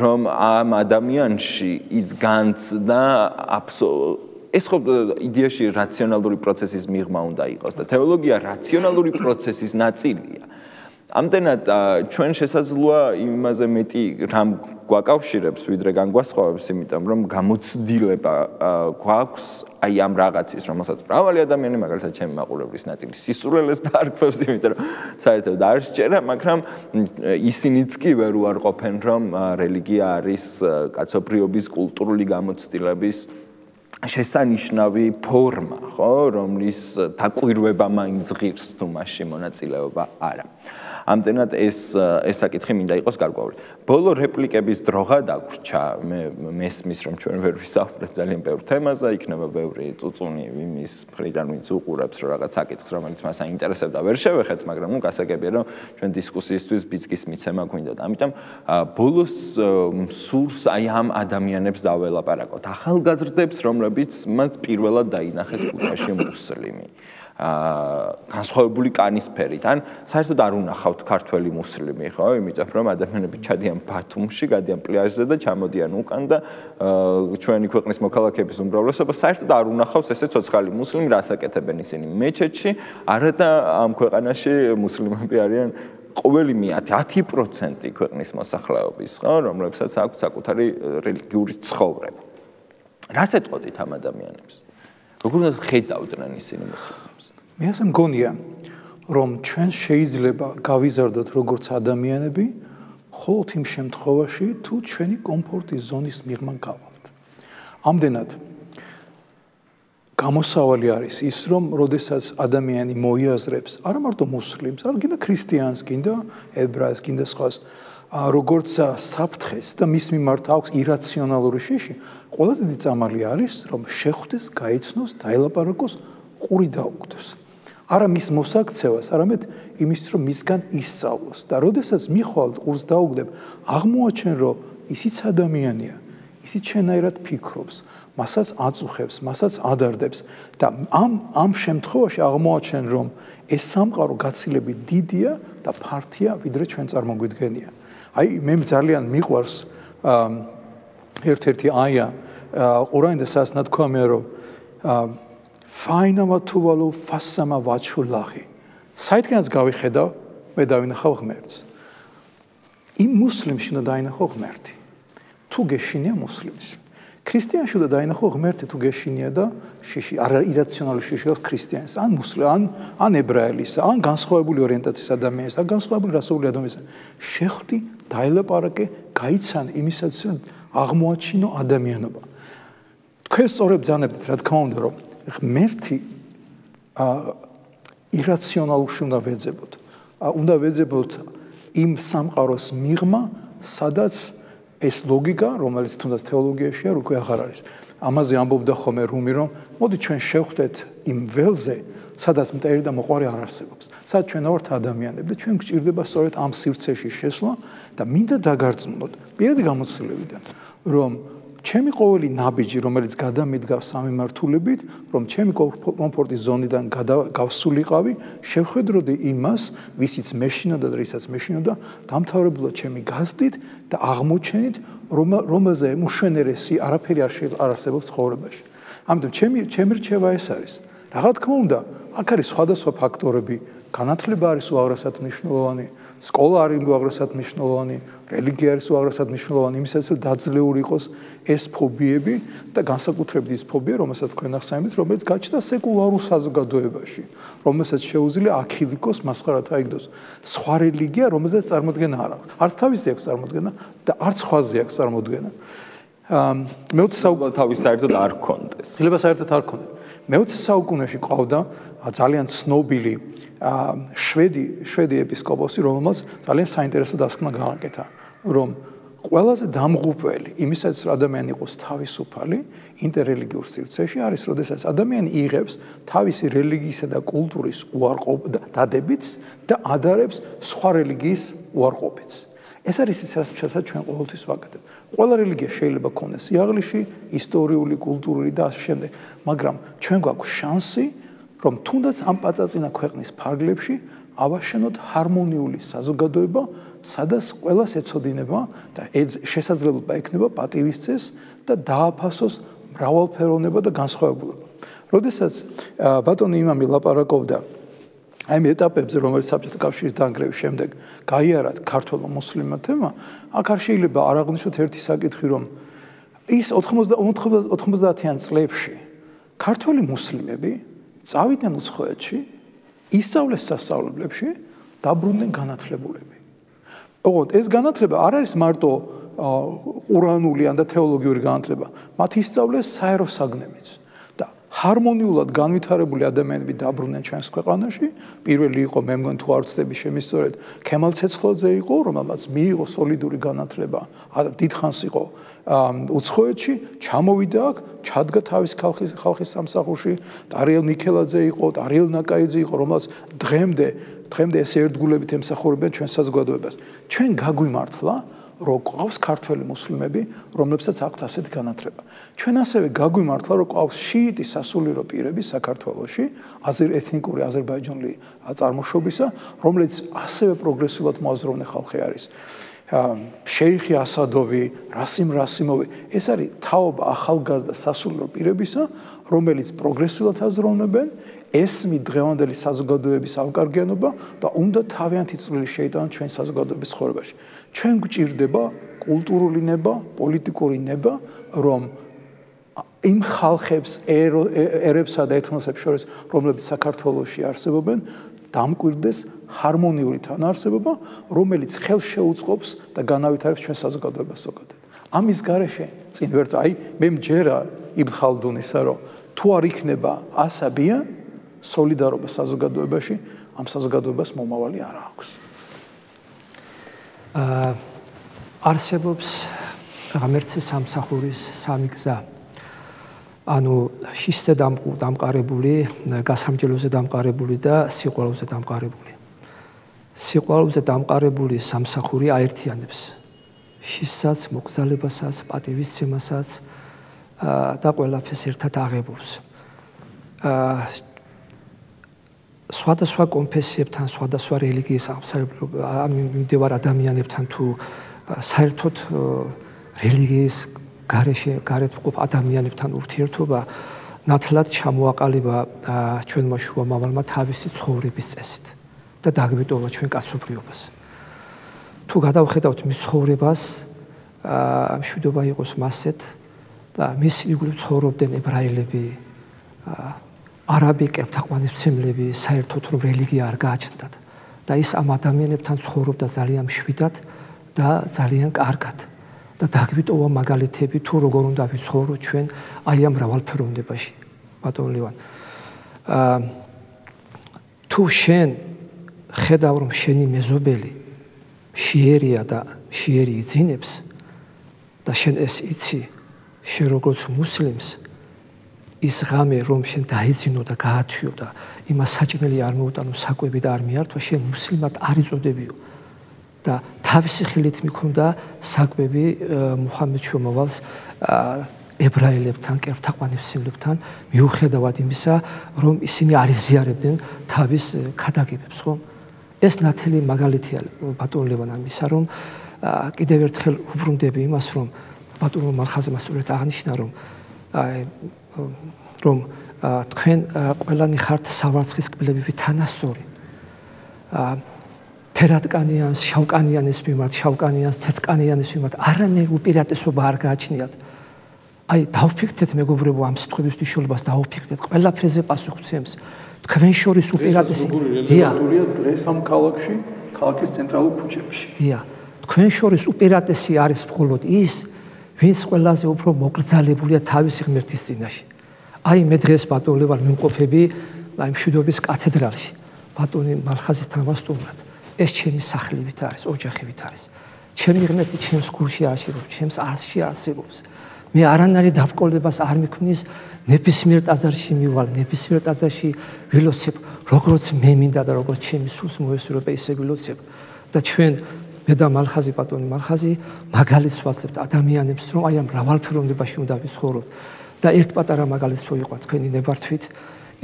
რომ ამ ადამიანში ის განცდა ეს ხო იდეაში რაციონალური პროცესის მიღმა უნდა იყოს და თეოლოგია რაციონალური პროცესის ნაწილია ამდენად ჩვენ შესაძლოა იმაზე მეტი რამ გვაკავშირებს ვიდრე განგვასხვავებს იმიტომ რომ გამოცდილება გვაქვს აი ამ რაღაცის რომელსაც მრავალი ადამიანი მაგალითად ჩემი მაყურებლის ნაწილი სისურელეს დაარქვევს იმიტომ რომ საერთოდ არ შეერა მაგრამ ისინიც კი ვერ უარყოფენ რომ რელიგია არის კაცობრიობის კულტურული გამოცდილების შესანიშნავი ფორმა ხო? რომლის დაკვირვება მაინც ღირს თუ მასში მონაწილეობა არა ამდენად ეს ეს საკითხი მინდა იყოს გარკვეული. ბოლო რეპლიკების დროღა დაგვრჩა. მე მესმის რომ ჩვენ ვერ ვისაუბრეთ ძალიან ბევრ თემაზე, იქნება ბევრი წუწუნი იმის ფრიდან ვინც უყურებს რომ რაღაც საკითხს რომელიც მას აინტერესებდა ვერ შევეხეთ, მაგრამ ნუ გასაგებია რომ ჩვენ დისკუსიისთვის ბიძგის მიცემა გვინდოდა. ამიტომ ბოლოს სურს აი ამ ადამიანებს დაველაპარაკოთ. ახალგაზრდებს რომლებიც მათ პირველად დაინახეს ქუთაში მუსლიმი. განსხვავებული კანისფერით. ან საერთოდ არ უნახავთ ქართველი მუსლიმი, ხო? იმიტომ რომ ადამიანები ჩადიან ბათუმში, გადიან პლაჟზე და ჩამოდიან უკან და ჩვენი ქვეყნის მოქალაქეების უმრავლესობა საერთოდ არ უნახავს ესე ცოცხალი მუსლიმი, რასაკეთებენ ისინი მეჩეთში, არა და ამ ქვეყანაში მუსლიმები არიან ყოველი მეათე 10% ქვეყნის მოსახლეობის, ხო, რომლებსაც აქვს საკუთარი რელიგიური ცხოვრება. რას ეთყოდით ამ ადამიანებს? როგორ უნდა ხედავდნენ ისინი მოსულებს? მე ასე მგონია, რომ ჩვენ შეიძლება გავიზარდოთ როგორც ადამიანები, ხოლო იმ შემთხვევაში, თუ ჩვენი კომფორტის ზონის მიღმა გავალთ. ამდენად გამოსავალი არის ის, რომ როდესაც ადამიანი მოიაზრებს არა მარტო მუსლიმს, არამედ კიდე ქრისტიანს, კიდე ებრაელს, კიდე სხვას, როგორც საფრთხეს და მის მიმართ აქვს ირაციონალური შეში, ყველაზე დიდი წამალი არის, რომ შეხვდეს, გაიცნოს, დაელაპარაკოს, ყური დაუგდოს. არა მის მოსაქცევას, არამედ იმის, რომ მისგან ისწავლოს და როდესაც მიხვალ ყურს დაუგდებ, აღმოაჩენ, რომ ისიც ადამიანია, ისიც შენაირად ფიქრობს, მასაც აწუხებს, მასაც ადარდებს და ამ ამ შემთხვევაში აღმოაჩენ, რომ ეს სამყარო გაცილებით დიდია და ფართია, ვიდრე ჩვენ წარმოგვიდგენია. აი მე ძალიან მიყვარს ერთ-ერთი აია ყურანიდან სას ნათქვა მე რომ ფაინამა თუვალო ფასამა ვაჩულაჰი საითგანაც გავიხედავ მე დავინახავ ღმერთს. იმ მუსლიმში უნდა დაინახო ღმერთი. თუ გეშინია მუსლიმს ქრისტიანში უნდა დაინახო ღმერთი თუ გეშინია და შიში არ irrational შიში გავს ქრისტიანს. ან მუსლიმ ან ან ებრაელის ან განსხვავებული ორიენტაციის ადამიანს ან განსხვავებული რასობრივი ადამიანს. შეხვდი დაელაპარაკე გაიცან იმისაც რომ აღმოაჩინო ადამიანობა თქვენ სწორებ ძანებთ რა თქმა უნდა რომ ღმერთი ა ირაციონალურში უნდა ვეძებოთ უნდა ვეძებოთ იმ სამყაროს მიღმა სადაც ეს ლოგიკა, რომელიც თუნდაც თეოლოგიაშია, უკვე აღარ არის. ამაზე ამბობდა ხოლმე რუმი, რომ მოდი ჩვენ შევხვდეთ იმ ველზე, სადაც მტერი და მოყარი არ არსებობს. სადაც ჩვენ ვართ ადამიანები და ჩვენ გვჭირდება სწორედ ამ სივრცეში შესვლა და მინდა დაგარწმუნოთ პირადი გამოცდილებიდან, რომ ჩემი ყოველი ნაბიჯი, რომელიც გადამიდგავს სამიმართულებით, რომ ჩემი კომფორტის ზონიდან გავსულიყავი, შევხედროდი იმას, ვისიც მეშინოდა და რისაც მეშინოდა, დამთავრებულად ჩემი გაზდით და აღმოჩენით, რომ რომელზე მუშენერესი არაფერი არ არსებობს ცხოვრებაში. ამიტომ ჩემი ჩემი რჩევა ეს არის. რა თქმა უნდა, აქ არის სხვადასხვა ფაქტორები, განათლება არის უაღრესად მნიშვნელოვანი, სკოლა არის უაღრესად მნიშვნელოვანი, რელიგია არის უაღრესად მნიშვნელოვანი, იმისაც რომ დაძლეული იყოს ეს ფობიები და განსაკუთრებით ის ფობია, რომელსაც თქვენ ახსენებთ, რომელიც გაჩნდა სეკულარულ საზოგადოებაში, რომელსაც შეუძლია აქილიკოს მასხარად აიგდოს. სხვა რელიგია, რომელსაც წარმოქმნა არ აქვს. არც თავისი აქვს წარმოქმნა და არც სხვაზე აქვს წარმოქმნა. აა მეუც საუბარ თავის საერთოდ არ კონდეს. შეიძლება საერთოდ არ კონდეს. მეუც საუკუნეში ყავდა ძალიან ცნობილი შვედი შვედი ეპისკოპოსი რომელმაც ძალიან საინტერესო დასკვნა გააკეთა რომ ყველაზე დამღუპველი იმისაც ადამიანი იყოს თავისუფალი ინტერრელიგიურ სივრცეში არის როდესაც ადამიანი იღებს თავისი რელიგიისა და კულტურის უარყოფდადებით და ადარებს სხვა რელიგიის უარყოფითს ეს არის ის რასაც ჩვენ ყოველთვის ვაკეთებ. ყველა რელიგია შეიძლება ქონდეს სიაღლიში, ისტორიული, კულტურული და ასე შემდეგ, მაგრამ ჩვენ გვაქვს შანსი რომ თუნდაც ამ პაწაწინა ქვეყნის ფარგლებში ავაშენოთ ჰარმონიული საზოგადოება, სადაც ყველას ეცოდინება და შესაძლებლობა ექნება პატივისცეს და დააფასოს მრავალფეროვნება და განსხვავებულობა. როდესაც ბატონი იმამი ლაპარაკობდა აი მე ეტაპებზე რომელიც საბჭოთა კავშირის დანგრევის შემდეგ გაიარათ ქართულო მუსლიმმა თემა, აქ არ შეიძლება არ აღნიშნოთ ერთი საკითხი, რომ ის 90 90-იან წლებში ქართული მუსლიმები წავიდნენ უცხოეთში, ისწავლეს სასწავლებლებში, დაბრუნდნენ განათლებულები. ოღონდ ეს განათლება არ არის მარტო ყურანული ან და თეოლოგიური განათლება, მათ ისწავლეს საერო საგნებიც. ჰარმონიულად განვითარებული ადამიანები დაბრუნდნენ ჩვენს ქვეყანაში. პირველი იყო მე მგონი თუ არ ვცდები შემისწორეთ, ქემალ ცეცხლაძე იყო, რომელმაც მიიღო სოლიდური განათლება. დიდხანს იყო უცხოეთში, ჩამოვიდა აქ, ჩადგა თავის ხალხის ხალხის სამსახურში. დარიელ ნიკელაძე იყო, დარიელ ნაკაიძე იყო, რომელმაც დღემდე დღემდე ეს ერთგულებით ემსახურებიან ჩვენ საზოგადოებას. ჩვენ გაგვიმართლა რომ ყავს ქართველი მუსლიმები, რომლებსაც აქვთ ასეთი განათლება. ჩვენ ასევე გაგვიმართლა, რომ ყავს შიიტი სასულიერო პირები საქართველოში, აზერ ეთნიკური აზერბაიჯანული წარმოშობისა, რომლებიც ასევე პროგრესულად მოაზროვნე ხალხი არის. შეიხი ასადოვი, რასიმ რასიმოვი, ეს არის თაობა ახალგაზრდა სასულიერო პირებისა, რომელიც პროგრესულად აზროვნებენ ესმი დღევანდელი საზოგადოების ავკარგიანობა და უნდა თავიანთი წვლილი შეიტანონ ჩვენ საზოგადოების ცხოვრებაში. ჩვენ გვჭირდება კულტურული ნება, პოლიტიკური ნება, რომ იმ ხალხებს ერებსა და ეთნოსებს შორის, რომლებიც საქართველოში არსებობენ, დამკვირდეს ჰარმონიული თანაარსებობა, რომელიც ხელს შეუწყობს და განავითარებს ჩვენ საზოგადოებას ზოგადად. ამის გარეშე წინ ვერც აი მე მჯერა იბნ ხალდუნისა რომ თუ არ იქნება ასაბია სოლიდარობა საზოგადოებაში ამ საზოგადოებას მომავალი არ აქვს. აა არსებობს ღმერთის სამსახურის სამი გზა. ანუ შიშზე დამყარებული, გასამჯელოზე დამყარებული და სიყვარულზე დამყარებული. სიყვარულზე დამყარებული სამსახური აერთიანებს შისსაც, მოგზალებასაც, პატივისცემასაც და ყველაფერს ერთად აღებულს. აა სხვადასხვა კონფესიებთან, სხვადასხვა რელიგიის ამსარებლობ ადამიანებთან თუ საერთოდ რელიგიის გარეშე გარეთ მყოფ ადამიანებთან ურთიერთობა ნათლად ჩამოაყალიბა ჩვენმა შუამავალმა თავისი ცხოვრების წესით და დაგვიტოვა ჩვენ კაცობრიობას. თუ გადავხედავთ მის ცხოვრებას, აა მშვიდობა იყოს მასეთ და მის იგულო ცხოვრობდნენ ებრაელები, აა არაბი კეფთაყვანისმცემლები, საერთოდ რომ რელიგია არ გააჩნდათ და ის ამ ადამიანებთან ცხოვრობდა ძალიან მშვიდად და ძალიან კარგად. და დაგვიტოვა მაგალითები თუ როგორ უნდა ვიცხოვრო ჩვენ აი ამ მრავალფეროვნებაში ბატონ ლევან აა თუ შენ ხედავ რომ შენი მეზობელი შიერია და შიერი იძინებს და შენ ეს იცი შენ როგორც მუსლიმს ის ღამე რომ შენ დაიძინო და გაათვიო და იმას საჭმელი არ მოუტანო საკვები და არ მიართვა შენ მუსლიმად არ იწოდებიო და თავისი ხელით მიქონდა საკვები მუჰამედ შომავალს ებრაელებთან, კერთაყვანიფსებლებთან მიუხედავად იმისა, რომ ისინი არიზიარებდნენ თავის ქადაგებებს, ხო? ეს ნათელი მაგალითია ბატონ ლევან ამისა, რომ კიდევ ერთხელ უბრუნდები იმას, რომ ბატონო მარხაზმა სწორედ აღნიშნა, რომ რომ თქვენ ყველანი ხართ სავარცხის კბილები თანასწორი. აა ფერატკანიანს, შავკანიანის მიმართ, შავკანიანს, თეთრკანიანის მიმართ არანაირ უპირატესობა არ გააჩნიათ. აი, დავფიქრეთ მეგობრებო ამ სიტყვების მნიშვნელობას, დავფიქრეთ, ყველაფერზე პასუხცემს. თქვენ შორის უპირატესი დია დღეს ამ ქალაქში, ქალაქის ცენტრალურ ქუჩებში. დია. თქვენ შორის უპირატესი არის მხოლოდ ის, ვინც ყველაზე უფრო მოკრძალებულია თავისი ღმერთის წინაშე. აი, მე დღეს ბატონი ვარ მიმყოფები აი მშვიდობის კათედრალში. ბატონი მალხაზის თამასტუმრად. ეს ჩემი სახლივით არის, ოჯახივით არის. ჩემი ღმერთი ჩემს გულში აშენებს, ჩემს არსში არსებობს. მე არანაირი დაბკოლებას არ მიქმნის ნებისმიერ ტაძარში მივალ, ნებისმიერ ტაძარში ვილოცებ, როგორც მე მინდა და როგორც ჩემი სულს მოესურვება ისე ვილოცებ. და ჩვენ მე და მალხაზი პატონი მალხაზი მაგალითს ვაცლებთ ადამიანებს, რომ აი ამ მრავალფეროვნებაში უნდა ვიცხოვროთ. და ერთ პატარა მაგალითს თუ იყო თქვენი ნებართვით,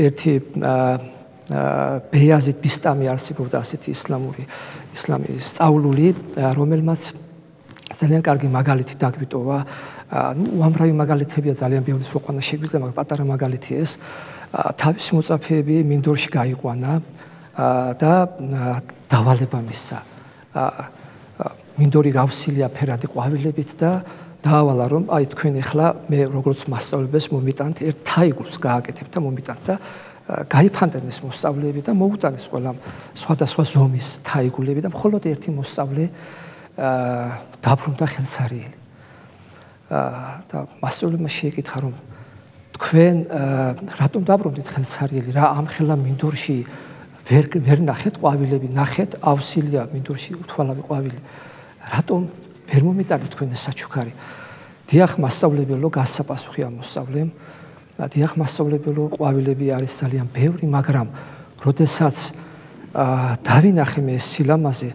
ერთი აა ბეაზით ბისტამი არსებობდა ასეთი ისლამური ისლამის სწავლული რომელმაც ძალიან კარგი მაგალითი დაგვიტოვა ნუ უამრავი მაგალითებია ძალიან ბევრი სხვაყანა შეგვიძლია მაგრამ პატარა მაგალითი ეს თავის მოწაფეები მინდორში გაიყვანა და დავალება მისცა მინდორი გავსილია ფერადი ყვავილებით და დაავალა რომ აი თქვენ ახლა მე როგორც მასწავლებელს მომიტანთ ერთ თაიგულს გააკეთებთ და მომიტანთ და გაიფანტნენ ეს მოსწავლეები და მოუტანეს ყველა სხვადასხვა ზომის თაიგულები და მხოლოდ ერთი მოსწავლე აა დაბრუნდა ხელსარიელი. აა და მასწავლებმა შეეკითხა რომ თქვენ რატომ დაბრუნდით ხელსარიელი? რა ამ ხელა მინდორში ვერ ვერ ნახეთ ყვავილები, ნახეთ ავსილია მინდორში უთვალავი ყვავილი. რატომ ვერ მომიტანეთ თქვენ ეს საჩუქარი? დიახ, მასწავლებელო გასაპასუხი ამ მოსწავლემ. დიახ მასწავლებელო ყვავილები არის ძალიან ბევრი, მაგრამ როდესაც აა დავინახე მე სილამაზე,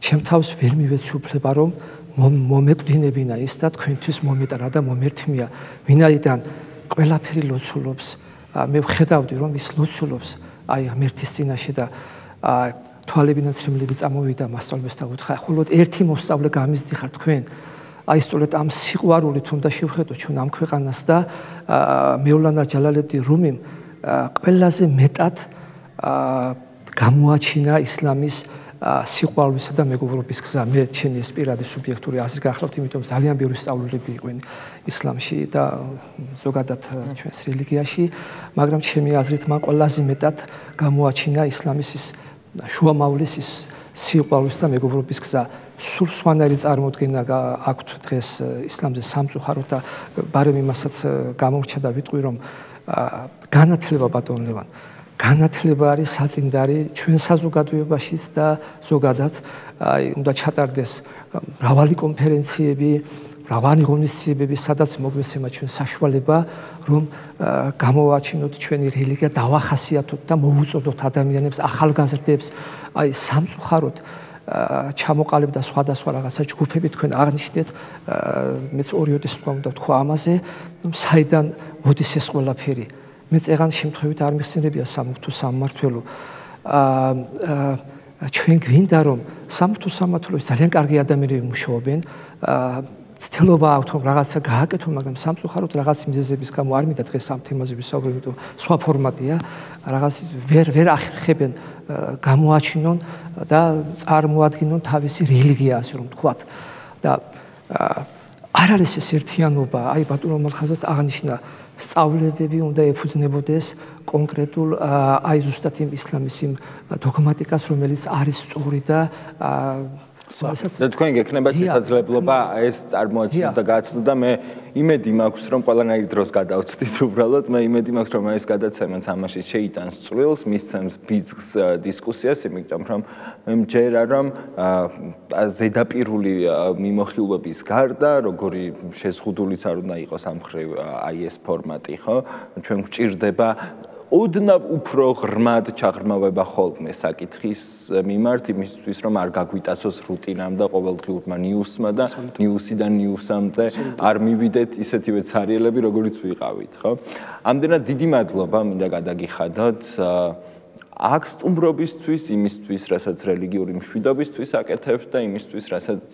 ჩემ თავს ვერ მივეცუფლება რომ მომეკვდინებინა ის და თქვენთვის მომეტარა და მომერთმია, ვინაიდან ყველაფერი ლოცულობს, მე ვხედავდი რომ ის ლოცულობს აი ღმერთის წინაშე და აა თვალებინაც რემლები წამოვიდა მასწავლებელს და უთხრა, ხოლოდ ერთი მოსწავლე გამიზდიხარ თქვენ აი სწორედ ამ სიყვარულით უნდა შევხედოთ ჩვენ ამ ქვეყანას და მეულანა ჯალალედი რუმიმ ყველაზე მეტად გამოაჩინა ისლამის სიყვარულისა და მეგობრობის გზა. მე ჩემი ეს პირადი სუბიექტური აზრი გახლავთ, იმიტომ ძალიან ბევრი სწავლულები იყვნენ ისლამში და ზოგადად ჩვენს რელიგიაში, მაგრამ ჩემი აზრით მან ყველაზე მეტად გამოაჩინა ისლამის ის შუამავლის ის სიყვარულის და მეგობრობის გზა. სულ სხვანაირი წარმოდგენა აქვთ დღეს ისლამზე სამწუხაროდ და ბარემ იმასაც გამორჩა და ვიტყვი რომ განათლება ბატონლევან განათლება არის საწინდარი ჩვენ საზოგადოებაშიც და ზოგადად აი უნდა ჩატარდეს მრავალი კონფერენციები, მრავალი ღონისძიებები, სადაც მოგვეცემა ჩვენ საშუალება, რომ გამოვაჩინოთ ჩვენი რელიგია, დავახასიათოთ და მოუწოდოთ ადამიანებს, ახალგაზრდებს, აი სამწუხაროდ ჩამოყალიბ და სხვადასხვა რაღაცა ჯგუფები თქვენ აღნიშნეთ, მეც ორიოდეს თქვა უნდა თქვა ამაზე, საიდან მოდის ეს ყველაფერი? მე წეგან შემთხვევით არ მიხსენებია სამართო სამმართველო აა ჩვენ გვინდა რომ სამართო სამმართველოს ძალიან კარგი ადამიანები მუშაობენ. აა ცდილობა აქვთ რომ რაღაცა გააკეთონ მაგრამ სამწუხაროდ რაღაც მიზეზების გამო არ მინდა დღეს ამ თემაზე ვისაუბრო იმიტომ სხვა ფორმატია რაღაც ვერ ვერ ახერხებენ გამოაჩინონ და წარმოადგენონ თავისი რელიგია ასე რომ თქვათ და არ არის ეს ერთიანობა აი ბატონო მალხაზას აღნიშნა სწავლებები უნდა ეფუძნებოდეს კონკრეტულ აი ზუსტად იმ ისლამის იმ დოგმატიკას, რომელიც არის სწორი და და თქვენ გექნება შესაძლებლობა ეს წარმოაჩინოთ და გააცნოთ და მე იმედი მაქვს რომ ყველანაირ დროს გადავწდით უბრალოდ მე იმედი მაქვს რომ ეს გადაცემაც ამაში შეიტანს წვრილს მისცემს ბიძგს დისკუსიას იმიტომ რომ მე მჯერა რომ ზედაპირული მიმოხილვების გარდა როგორი შეზღუდულიც არ უნდა იყოს ამ ხრივ აი ეს ფორმატი ხო? ჩვენ გვჭირდება ოდნავ უფრო ღრმად ჩაღრმავება ხოლმე საკითხის მიმართ იმისთვის რომ არ გაგვიტაცოს რუტინამ და ყოველდღიურმა ნიუსმა და ნიუსიდან ნიუსამდე არ მივიდეთ ისეთივე ცარიელები როგორიც ვიყავით ხო? ამდენად დიდი მადლობა მინდა გადაგიხადოთ აქ სტუმრობისთვის იმისთვის რასაც რელიგიური მშვიდობისთვის აკეთებთ და იმისთვის რასაც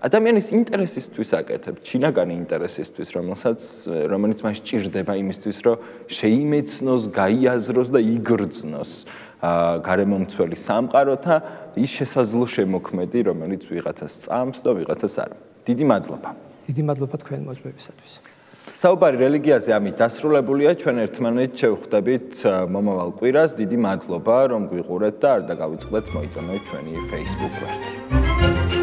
ადამიანის ინტერესისთვის აკეთებ, ჩინაგანი ინტერესისთვის, რომელსაც რომელიც მას ჭირდება იმისთვის, რომ შეიმეცნოს, გაიაზროს და იგრძნოს აა გარემომცველი სამყაროთა ის შესაძლო შემოქმედი, რომელიც ვიღაცას წამს და ვიღაცას არ. დიდი მადლობა. დიდი მადლობა თქვენ მოძებნებისათვის. საუბარი რელიგიაზე ამით დასრულებულია. ჩვენ ერთმანეთს შევხვდებით მომავალ კვირას. დიდი მადლობა, რომ გვიყურეთ და არ დაგავიწყდეთ მოიწონეთ ჩვენი Facebook გვერდი.